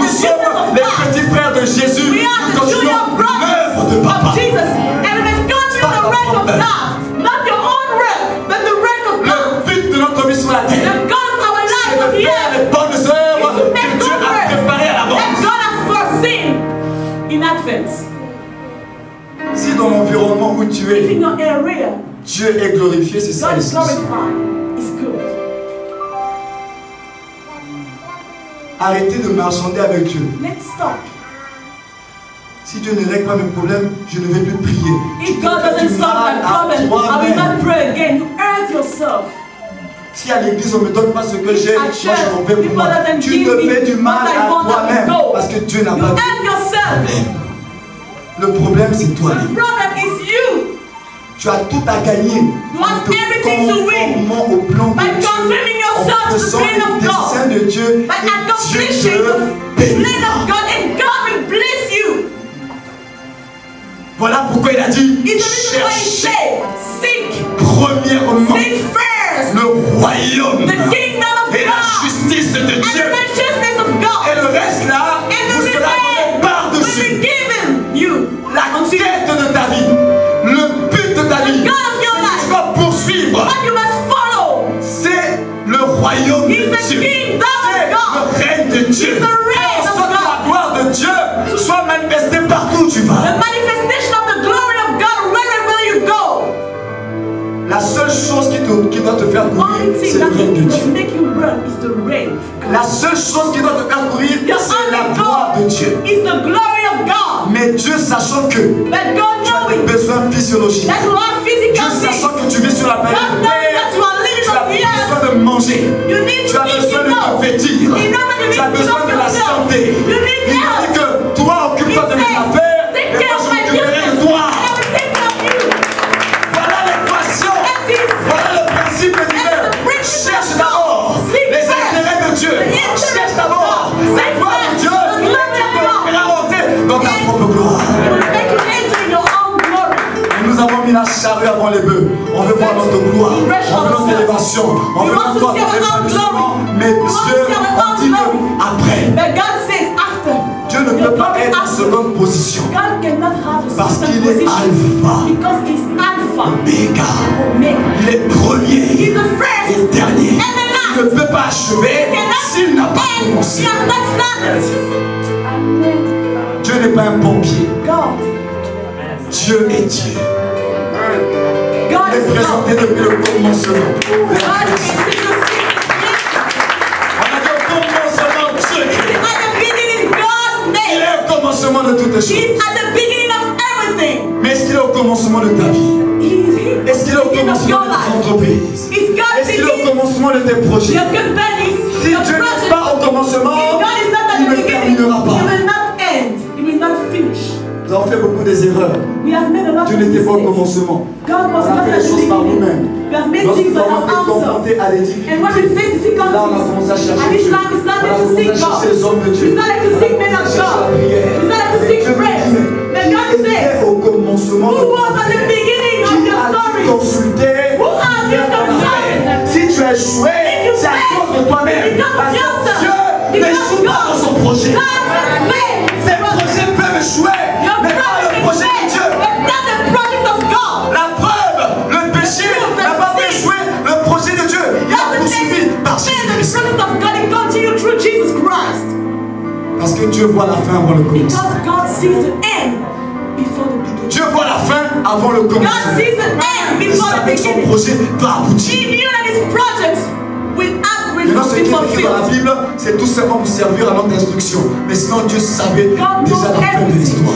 Nous sommes les petits frères de Jésus, We are nous the continuons l'œuvre de papa. Jesus. And we must continue Pas the ta work of propre God. Not your own work, but the work of God. Le but de notre vie sur la terre, c'est de faire les bonnes œuvres que Dieu a préparées à l'avance. God has foreseen in advance. Si dans l'environnement où tu es, Dieu est glorifié, c'est ça Arrêtez de marchander avec Dieu. Let's stop. Si Dieu ne règle pas mes problèmes, je ne vais plus prier. If God doesn't solve my problem, I will not pray again. You hurt yourself. Si à l'église on ne me donne pas ce que j'ai, moi je m'en vais pour moi. Tu te fais du mal à toi-même parce que Dieu n'a pas de Le problème c'est toi. The problem is you. Tu as tout à gagner. You have everything to win. au plan By de conforming the plan of God. de Dieu. By accomplishing the plan of God and God will bless you. Voilà pourquoi il a dit cherchez premièrement le royaume the kingdom of et la justice de Dieu. Dieu. le règne de Dieu. Sorte que la gloire de Dieu soit manifestée partout où tu The vas. manifestation of the glory of God wherever you go. La seule chose qui, te- qui doit te faire courir, c'est le règne de Dieu. La seule chose qui doit te faire courir, c'est la gloire de Dieu. is the glory of God. Mais Dieu sachant que But God tu as des besoins physiologiques, Dieu sachant que tu vis sur la planète besoin de manger. Tu as besoin de te vêtir. Tu as besoin de la santé. Il dit que toi, occupe-toi de mes affaires et moi je m'occuperai de toi. Voilà l'équation. Voilà le principe principle Cherche d'abord les intérêts de Dieu. Cherche d'abord la gloire de Dieu. tu peux dans ta propre gloire. Et nous avons mis la charrue avant les bœufs. Voir notre gloire. On veut notre élévation. On veut want to notre épanouissement. glory. Mais Dieu own dit que après. But God says after. Dieu ne peut pas être en seconde position. God cannot have a Parce qu'il est alpha. because he's alpha, Méga. omega. Il est premier. First Et dernier. Il ne peut pas achever s'il n'a pas commencé. Dieu n'est pas un pompier. Dieu est Dieu. Est présenté depuis le commencement. God is continuously On a dit au commencement de toutes choses. Mais est-ce qu'il est au commencement de ta vie? Est-ce qu'il est au commencement de tes entreprises? Est-ce qu'il est au commencement de tes projets? Si Dieu n'est pas au commencement, il ne terminera pas. Nous avons fait beaucoup des erreurs. Dieu n'était pas au commencement. God was On a fait les choses par nous-mêmes. We have made Lorsque things nous on avons été confrontés à face là on a commencé à chercher Dieu. On a to commencé seek à chercher God. les hommes de Dieu. On a seek men commencé à chercher la prière. Et seek Dieu me disait, au commencement Who de was at the beginning of Qui a consulté? Si tu as échoué, c'est à cause de toi-même. Parce que. Dieu n'échoue pas dans son projet. Ses projets peuvent échouer, mais pas le projet de Dieu. La preuve, le péché n'a pas fait échouer le projet de Dieu. Il a poursuivi par Jésus-Christ. Parce que Dieu voit la fin avant le commencement. Because God sees the end before the beginning. Dieu voit la fin avant le commencement. Il savait que son projet va aboutir. Maintenant, ce qui be est écrit dans la. Bible, c'est tout simplement pour servir à notre instruction. Mais sinon, Dieu savait déjà la fin de l'histoire.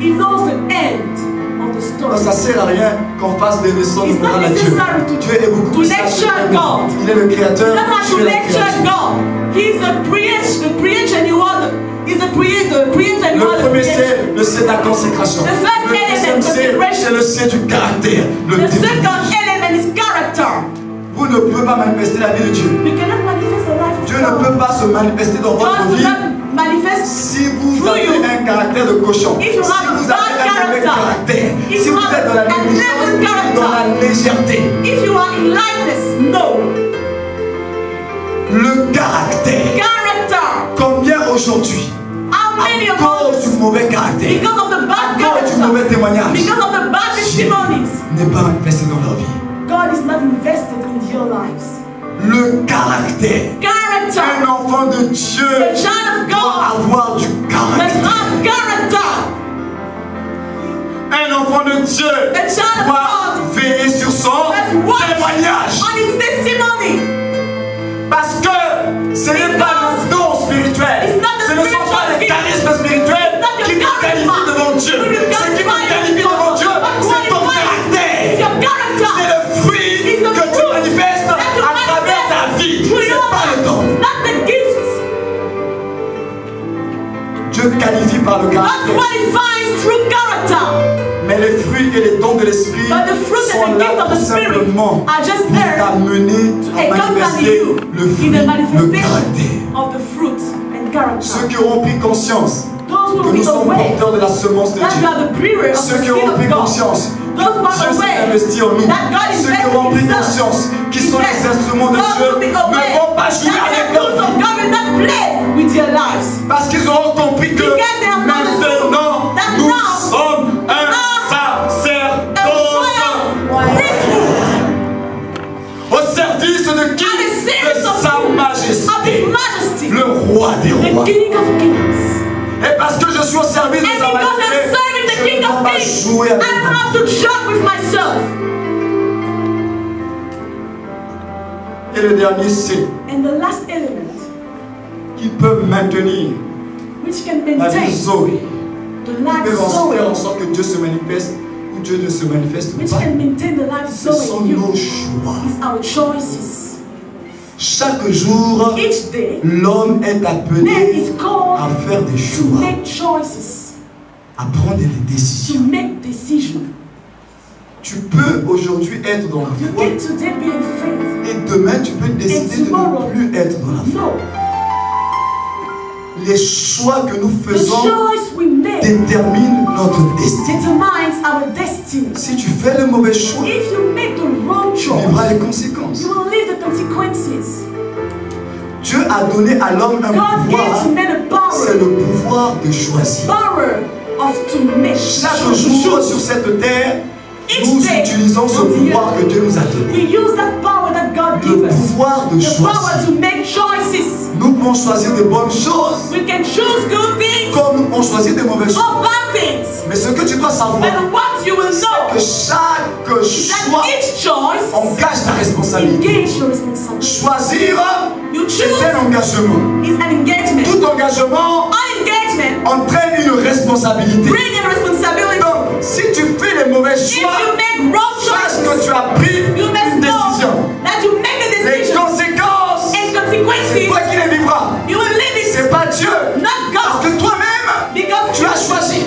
He knows the end of the Non, story. ça sert à rien qu'on fasse des leçons de morale à Dieu. Dieu est beaucoup plus sage. God. Il est le créateur. You don't have Tu to es la lecture créature. God. He's the creation, the creation you are. The, he's the creator, the creator you Le are the premier c'est le C de la consécration. Le deuxième c'est le C du caractère. Le second element is character. Vous ne pouvez pas manifester la vie de Dieu. Dieu ne peut pas se manifester dans votre vie not manifest si vous avez you. un caractère de cochon. Si vous avez un caractère. If Si vous êtes dans la négligence, dans la légèreté. if you are in lightness. No. Le caractère. Character. Combien aujourd'hui, à cause us, du mauvais caractère, because of the à bad cause du mauvais témoignage, because of the bad testimonies, n'est pas manifesté dans leur vie. God is not invested in your lives. Le caractère. Character. Un enfant de Dieu doit avoir du caractère. Un enfant de Dieu doit veiller sur son témoignage. Parce que ce n'est pas le don spirituel, ce ne sont pas les charismes spirituels qui charisma qualifient devant Dieu. Ce qui te qualifie devant Dieu, Dieu qualifie par le caractère. Mais les fruits et les dons de l'esprit sont là tout simplement pour t'amener à manifester le fruit, le caractère. Ceux qui auront pris conscience que nous sommes porteurs de la semence de Dieu. Ceux qui auront pris conscience Dieu s'est investi en nous. Ceux qui auront pris conscience qu'ils sont les instruments de Dieu ne vont pas jouer avec leur vie. Parce qu'ils auront compris que maintenant nous sommes un sacerdoce. Au service de qui? De sa majesté. Le roi des rois. Et parce que je suis au service de sa majesté, je ne dois pas jouer avec moi. Et le dernier, c'est qui peut maintenir la vie Zoé. Faire en sorte que Dieu se manifeste ou Dieu ne se manifeste pas. Ce sont nos choix. Chaque jour, l'homme est appelé à faire des choix, à prendre des décisions. Tu peux aujourd'hui être dans la foi et demain tu peux décider de ne plus être dans la foi. Les choix que nous faisons déterminent notre destin. Si tu fais le mauvais choix, tu vivras les conséquences. Dieu a donné à l'homme un pouvoir, c'est le pouvoir de choisir. Chaque jour sur cette terre, nous utilisons ce pouvoir que Dieu nous a donné. Le pouvoir de choisir. Nous pouvons choisir de bonnes choses. Comme nous pouvons choisir de mauvaises choses. Mais ce que tu dois savoir, c'est que chaque choix engage ta responsabilité. Choisir, c'est un engagement. Tout engagement entraîne une responsabilité. Donc, si tu fais les mauvais choix, sache que tu as pris une décision. Les conséquences, c'est toi qui les vivras. C'est pas Dieu. Parce que toi-même, tu as choisi.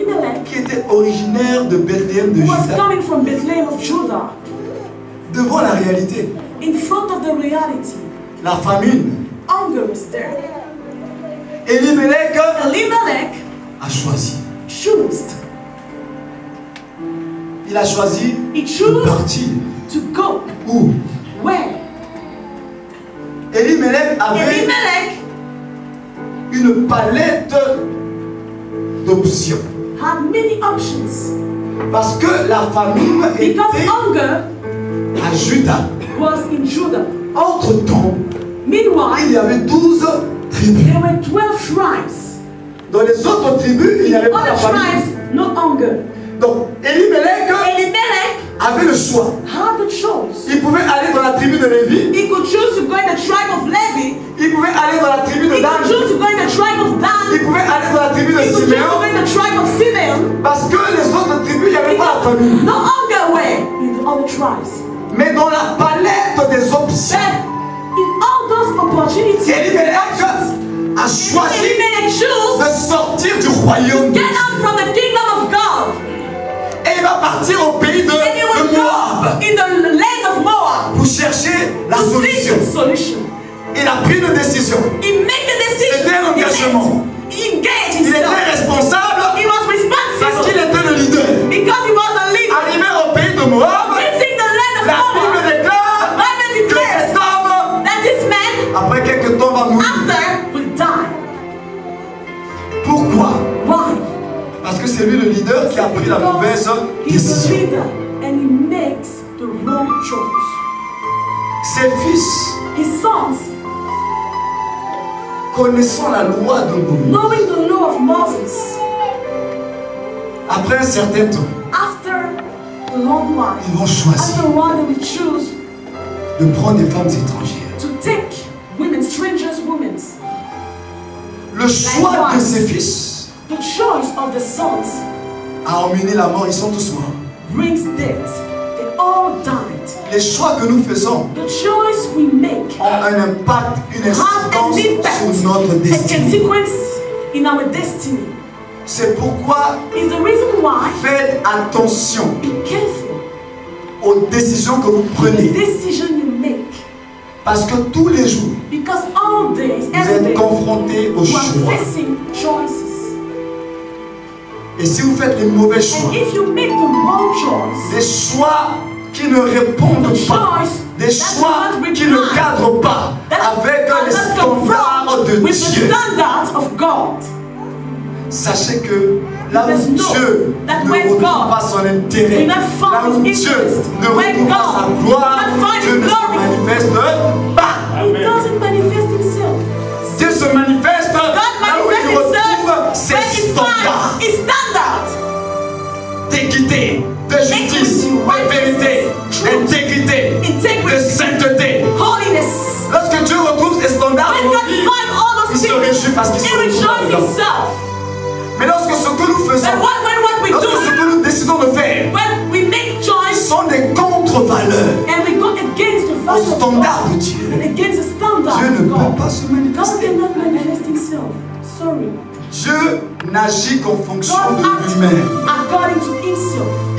était originaire de Bethléem de Juda, devant la réalité, la famine, Elimelech a choisi. Il a choisi de partir. To go. Où? Where? Elimelech avait une palette d'options. Had many options. Parce que la famine était Because hunger à Juda. was in Judah. Entre-temps, Meanwhile, il y avait 12 tribus. there were 12 tribes. Dans les autres tribus, il n'y avait pas Other famine. tribes, no hunger. Donc, Elimelech avait le choix. had the choice. Il pouvait aller dans la tribu de Lévi, He could choose to go in the tribe of Levi. il pouvait aller dans la tribu de He could Dan, choose to go in the tribe of il Dan. pouvait aller dans la tribu de He could choose to go in the tribe of Simeon. parce que les autres tribus, il n'y avait pas la famine. No hunger were in the other tribes. Mais dans la palette des options, in all those opportunities, Elimelech a choisi de sortir du royaume get out from the kingdom il va partir au pays de, Moab go in the land of Moab pour chercher la solution. Il a pris une décision. C'était un engagement. made- He engaged Il était responsable He was parce qu'il responsible était le leader. because he was leader. Arrivé au pays de Moab, qui a pris la mauvaise décision. And he makes the wrong choice. Ses fils, his sons, connaissant la loi de Moïse, knowing the law of Moses, après un certain temps, after a long while, ils vont choisir after a while they will choose de prendre des femmes étrangères. to take women, strangers' women. Le choix de ses fils of the sons a emmené la mort, ils sont tous morts. brings death. They all died. Les choix que nous faisons The choice we make ont un impact, une incidence sur notre destinée. in our destiny. C'est pourquoi Is the reason why faites attention be careful aux décisions que vous the prenez. decision you make. Parce que tous les jours, Because all days, vous every êtes confrontés aux you are choix. Et si vous faites les mauvais choix, if you make the wrong choice, des choix qui ne répondent the pas, des choix qui ne cadrent pas avec les standards de Dieu, standards of God. sachez que là où Dieu that ne retrouve God pas son intérêt, là où Dieu ne retrouve pas sa gloire, Dieu ne se manifeste pas. When God finds all il those se things, réjouit parce qu'il he se retrouve rejoices dedans. himself. Mais lorsque ce que nous faisons, And what, when what we lorsque ce do, que nous décidons de faire, when we make choice sont des contre-valeurs and we go against the aux value of standards de God, Dieu, and against the standard Dieu ne of peut God, pas se God manifester. Dieu n'agit qu'en fonction God de lui-même.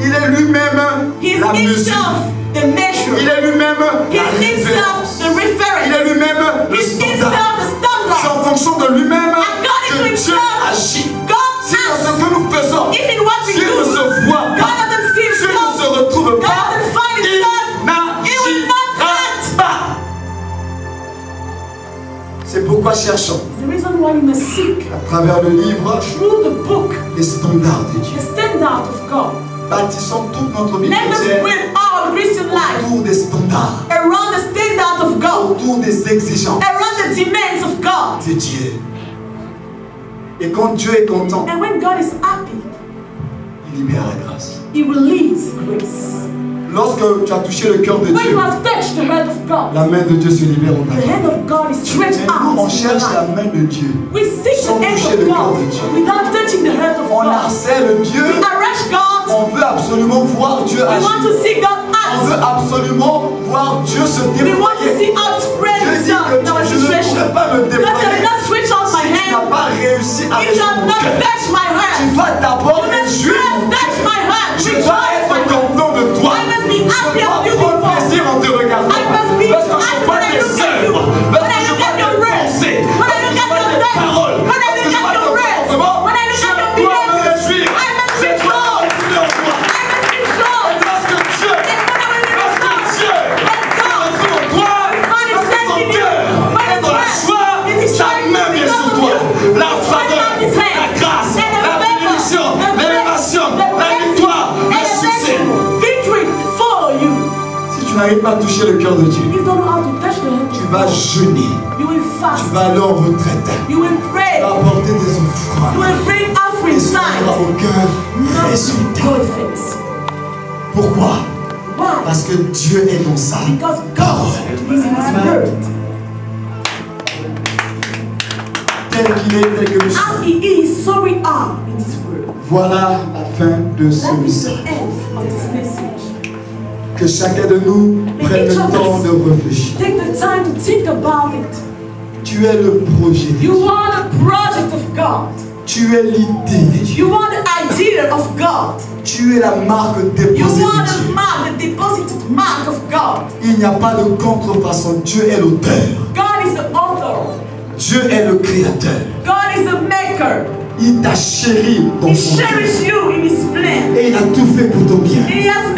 Il est lui-même la mesure. himself the measure. Il est lui-même la référence. the reference. Il est lui-même le standard. C'est en fonction de lui-même que Dieu himself, agit. God Si dans ce que nous faisons, Dieu ne se voit pas, Dieu ne se retrouve pas, C'est pourquoi cherchons à travers le livre les standards de Dieu. Bâtissons toute notre vie chrétienne autour des standards, around the standard of God, autour des exigences around the demands of God. de Dieu. Et quand Dieu est content, And when God is happy, il libère la grâce. He releases grace. Lorsque tu as touché le cœur de When you Dieu, have touched the heart of God, la main de Dieu se libère en ta the vie. hand of God is stretched Mais nous, on cherche la main de Dieu. We seek sans the hand toucher of le cœur de Dieu. without touching the heart of On God. harcèle Dieu. We arrest God. On veut absolument voir Dieu We agir. want to see God On veut absolument voir Dieu se We want to see déployer. God in our que je ne pourrais pas me déployer si tu n'as pas réussi à have mon cœur. Tu vas d'abord. Je Rejoice dois my être content de toi. I must n'arrives pas à toucher le cœur de Dieu, You don't know how to touch the hand. tu vas jeûner, You will tu fast. vas aller en retraite, You will tu pray. vas apporter des You offrandes. will bring Et offering ce n'aura signs. aucun Not résultat. Pourquoi? Why? Parce que Dieu est dans sa Because God parole. is His word. Tel qu'il est, tel que nous sommes. As He is, so we are in His word. Voilà la fin de ce this message. Que chacun de nous prenne le temps de réfléchir. Take the time to think about it. Tu es le projet de Dieu. You are the project of God. Tu es l'idée. You are the idea of God. Tu es la marque You déposée are de the mark, the deposited mark of God. Il n'y a pas de contrefaçon. Dieu est l'auteur. God is the author. Dieu est le créateur. God is the maker. Il t'a chéri dans He son you in His plan. Et il a tout fait pour ton bien. He has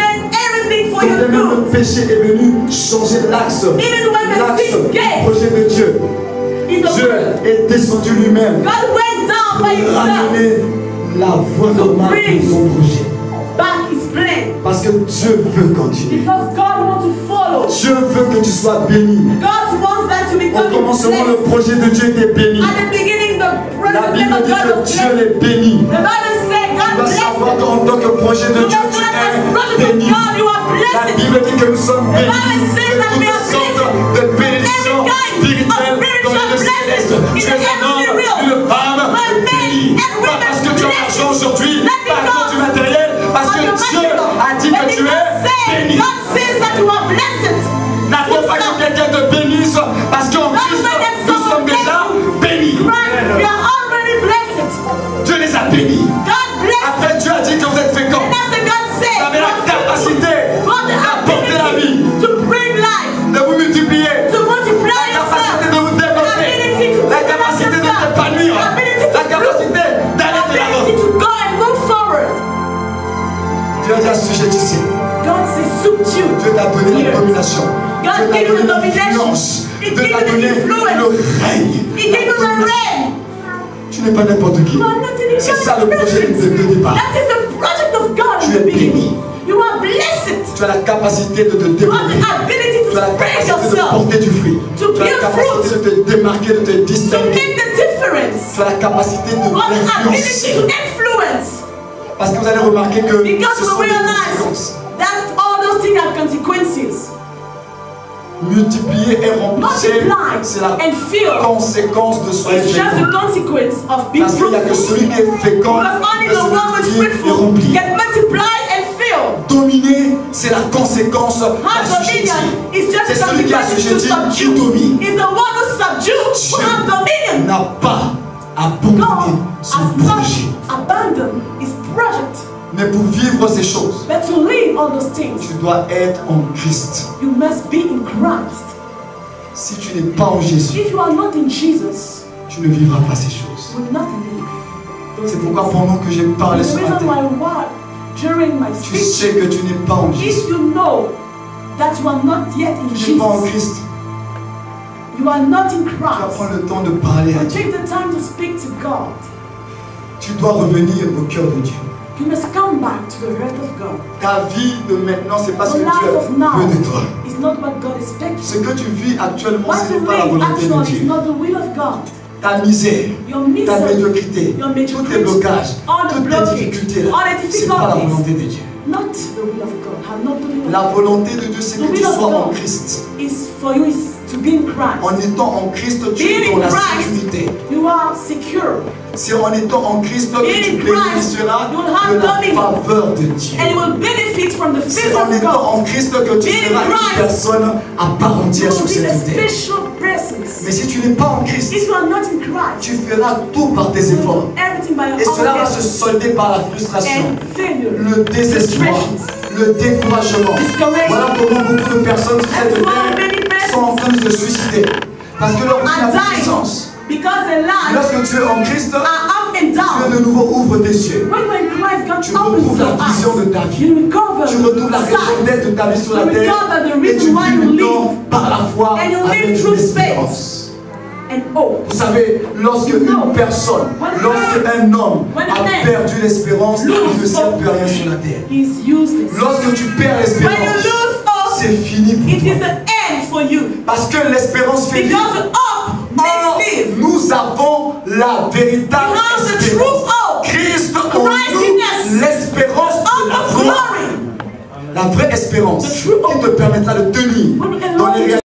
péché est venu changer l'axe. L'axe projet de Dieu. Dieu est descendu lui-même pour ramener la voie normale de son projet. Parce que Dieu veut continuer. Dieu veut que tu sois béni. Au commencement, le projet de Dieu était béni. La Bible dit que Dieu l'est béni. Blessed. savoir qu'en tant que projet de You Dieu, tu es béni. La. Bible dit que nous sommes bénis de toutes sortes de bénédictions spirituelles dans le céleste. Tu es un homme, une femme bénie. Pas parce que tu as l'argent aujourd'hui, pas à cause du matériel, parce que Dieu a dit que tu es béni. N'attends pas que quelqu'un te bénisse, parce qu'en Christ, Dieu t'a donné la domination. God Dieu t'a gave you donné l'influence. Dieu t'a donné le règne. Tu n'es pas n'importe qui. C'est ça le projet de, départ. That is the project of God Tu es béni. You are blessed. Tu as la capacité de te développer. Tu as la capacité de porter du fruit. To Tu as la capacité de te démarquer, de te distinguer. make the difference. Tu as la capacité de l'influencer. Parce que vous allez remarquer que Because ce sont we des realize conséquences. that all those things have consequences. Multiplier et remplacer, c'est la and conséquence de soi It's just the consequence of being Parce qu'il n'y a que celui qui est fécond qui est rempli. and. Dominer, c'est la conséquence d'assujettir. C'est the celui qui assujettit qui domine. Is the one who subdues who dominion. n'a pas abandonné God son projet. not abandoned his project. Mais pour vivre ces choses, But to live all those things, tu dois être en Christ. you must be in Christ. Si tu n'es pas en Jésus, If you are not in Jesus, tu ne vivras pas ces choses. C'est pourquoi pendant que j'ai parlé ce matin, tu sais que tu n'es pas en Jésus. if you know that you are not yet in Tu n'es pas en Jesus, Christ. You are not in Tu vas Christ, prendre le temps de parler à Dieu. take the time to speak to God. Tu dois revenir au cœur de Dieu. You must come back to the heart of God. Ta vie de maintenant, c'est pas ce que life of Dieu now veut de toi. is not what God expects. Ce que tu vis actuellement, ce you n'est pas la volonté de is Dieu. not the will of God. Ta misère, Your ta misery, médiocrité, your tous tes mediocrity, blocages, toutes tes difficultés, the c'est pas la volonté de Dieu. not the will of God. Not the will of La volonté de Dieu, c'est que tu sois en God. Christ. is for you is Christ. En étant en Christ, tu es dans la sécurité. you are secure. C'est en étant en Christ que Being tu bénéficieras de la faveur de Dieu. And you will benefit from the C'est en étant en Christ que tu Being in seras une personne à part entière sur cette terre. Mais si tu n'es pas en Christ, If you are not in Christ, tu feras tout par tes efforts. Et cela va se solder par la frustration, le désespoir, le découragement. Voilà comment beaucoup de personnes sur cette terre sont en train de se suicider. Parce que leur vie n'a plus de sens. Lorsque tu es en Christ, Dieu de nouveau ouvre tes yeux. Tu retrouves la vision de ta vie. Tu retrouves la raison d'être de ta vie sur la terre. Et tu vis maintenant par la foi avec une espérance. Vous savez, lorsque une personne, lorsque un homme a perdu l'espérance, il ne sert plus à rien sur la terre. Lorsque tu perds l'espérance, c'est fini pour toi. For you. Parce que l'espérance fait vivre. Because hope Or, makes live. nous avons la véritable the espérance. hope. Christ en nous, l'espérance de la glory. La vraie espérance qui te permettra de tenir dans les to